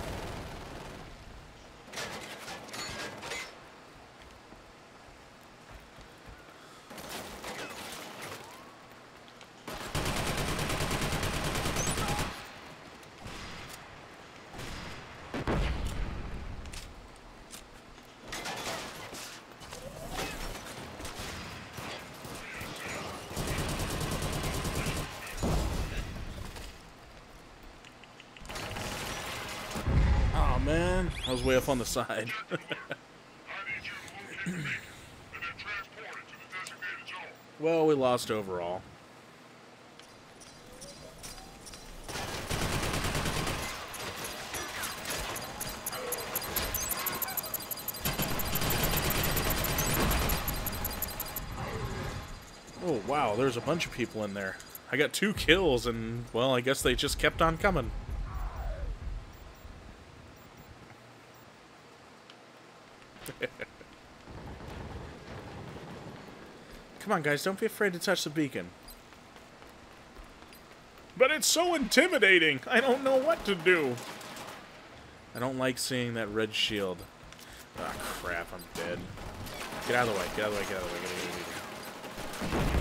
S1: Oh man, I was way up on the side.
S6: I need you to locate the beacon and then transport it to the designated zone.
S1: well, we lost overall. Oh wow, there's a bunch of people in there. I got two kills, and well, I guess they just kept on coming. Come on, guys, don't be afraid to touch the beacon. But it's so intimidating. I don't know what to do. I don't like seeing that red shield. Ah, crap, I'm dead. Get out of the way, get out of the way, get out of the way, get out of the way.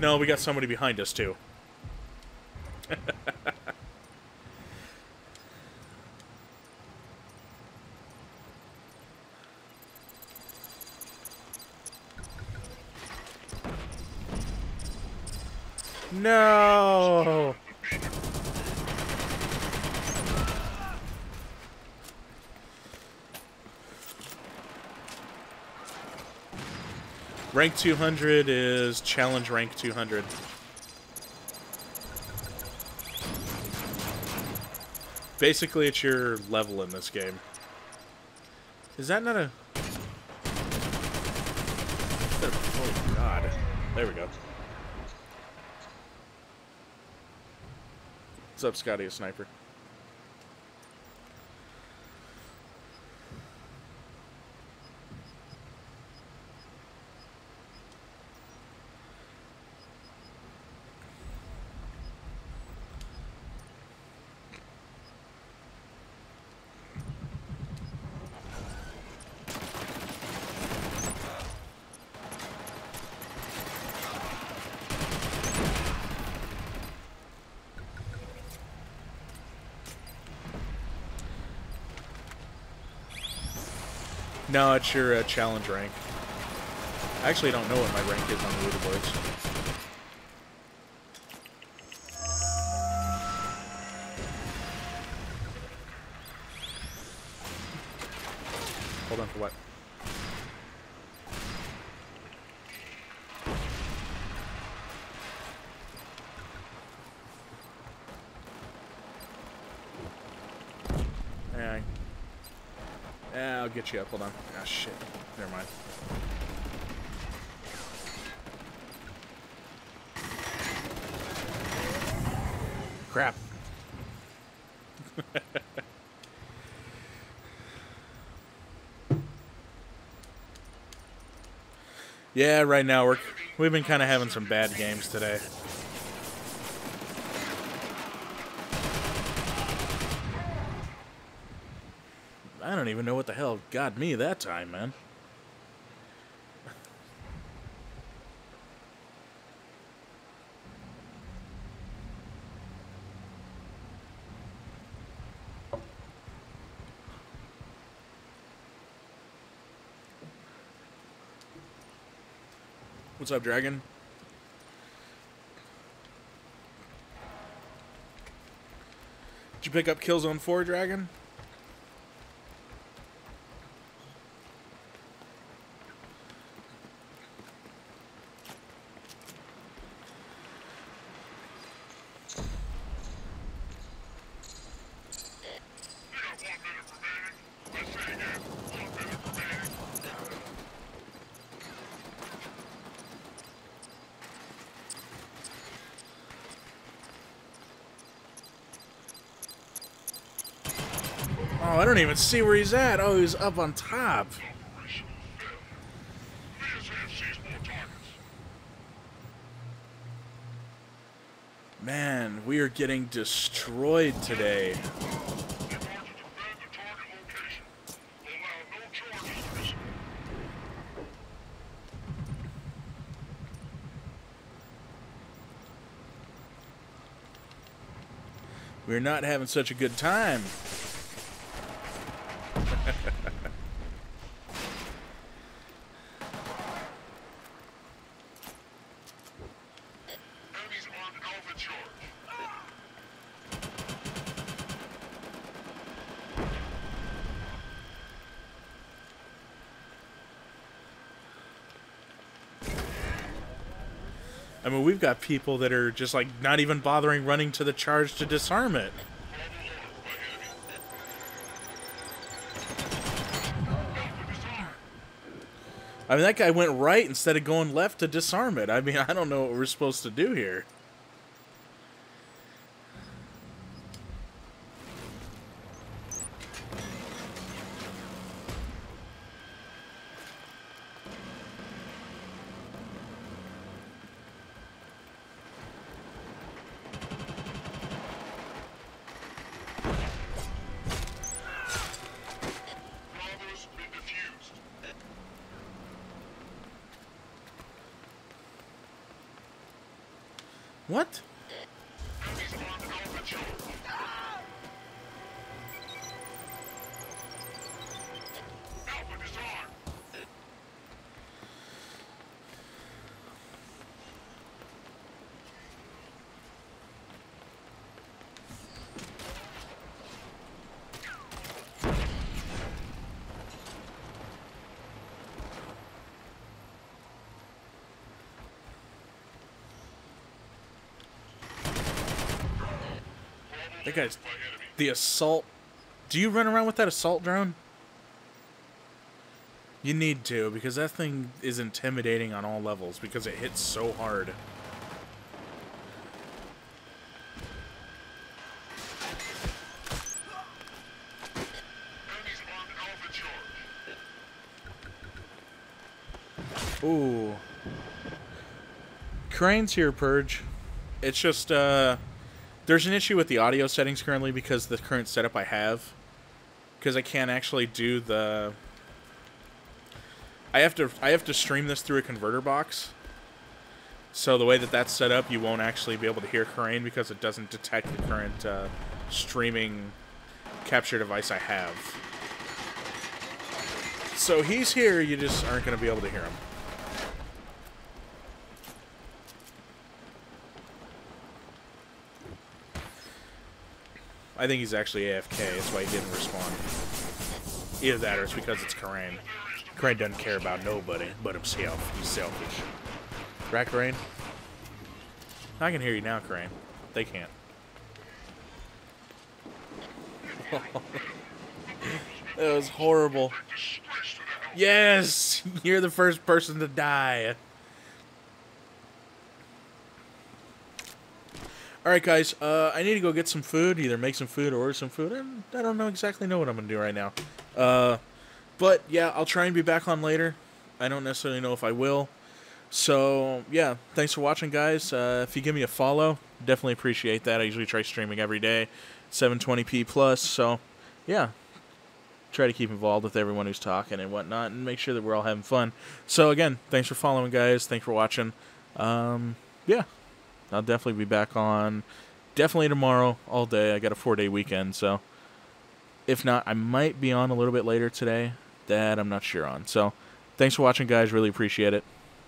S1: No, we got somebody behind us, too. No! Rank 200 is challenge rank 200. Basically, it's your level in this game. Is that not a... Oh, God. There we go. What's up, Scotty, a sniper? No, it's your uh, challenge rank. I actually don't know what my rank is on the leaderboards. You up. Hold on. Ah, shit. Never mind. Crap. yeah, right now we're we've been kind of having some bad games today. I don't even know what the hell got me that time, man. What's up, Dragon? Did you pick up Killzone 4, Dragon?
S6: You got one minute remaining. I say again, one minute remaining.
S1: Oh, I don't even see where he's at. Oh, he's up on top. Man, we are getting destroyed today. We're not having such a good time.
S6: Enemies armed Alpha charge.
S1: We've got people that are just like not even bothering running to the charge to disarm it. I mean, that guy went right instead of going left to disarm it. I mean, I don't know what we're supposed to do here. The assault. Do you run around with that assault drone? You need to because that thing is intimidating on all levels because it hits so hard. Ooh. Crane's here, Purge. It's just, uh. There's an issue with the audio settings currently because the current setup I have. Because I can't actually do the. I have to I have to stream this through a converter box. So the way that that's set up, you won't actually be able to hear Crane because it doesn't detect the current uh, streaming capture device I have. So he's here, you just aren't going to be able to hear him. I think he's actually AFK, that's why he didn't respond. Either that or it's because it's Karain. Karain doesn't care about nobody but himself. He's selfish. Right, Karain? I can hear you now, Karain. They can't. that was horrible. Yes! You're the first person to die. Alright, guys. Uh, I need to go get some food. Either make some food or order some food. I, I don't know exactly know what I'm going to do right now. Uh, but, yeah, I'll try and be back on later. I don't necessarily know if I will. So, yeah, thanks for watching, guys. Uh, if you give me a follow, definitely appreciate that. I usually try streaming every day, 720p plus. So, yeah, try to keep involved with everyone who's talking and whatnot, and make sure that we're all having fun. So again, thanks for following, guys. Thanks for watching. Um, yeah, I'll definitely be back on. Definitely tomorrow, all day. I got a four day weekend, so if not, I might be on a little bit later today. That I'm not sure on. So, thanks for watching, guys. Really appreciate it.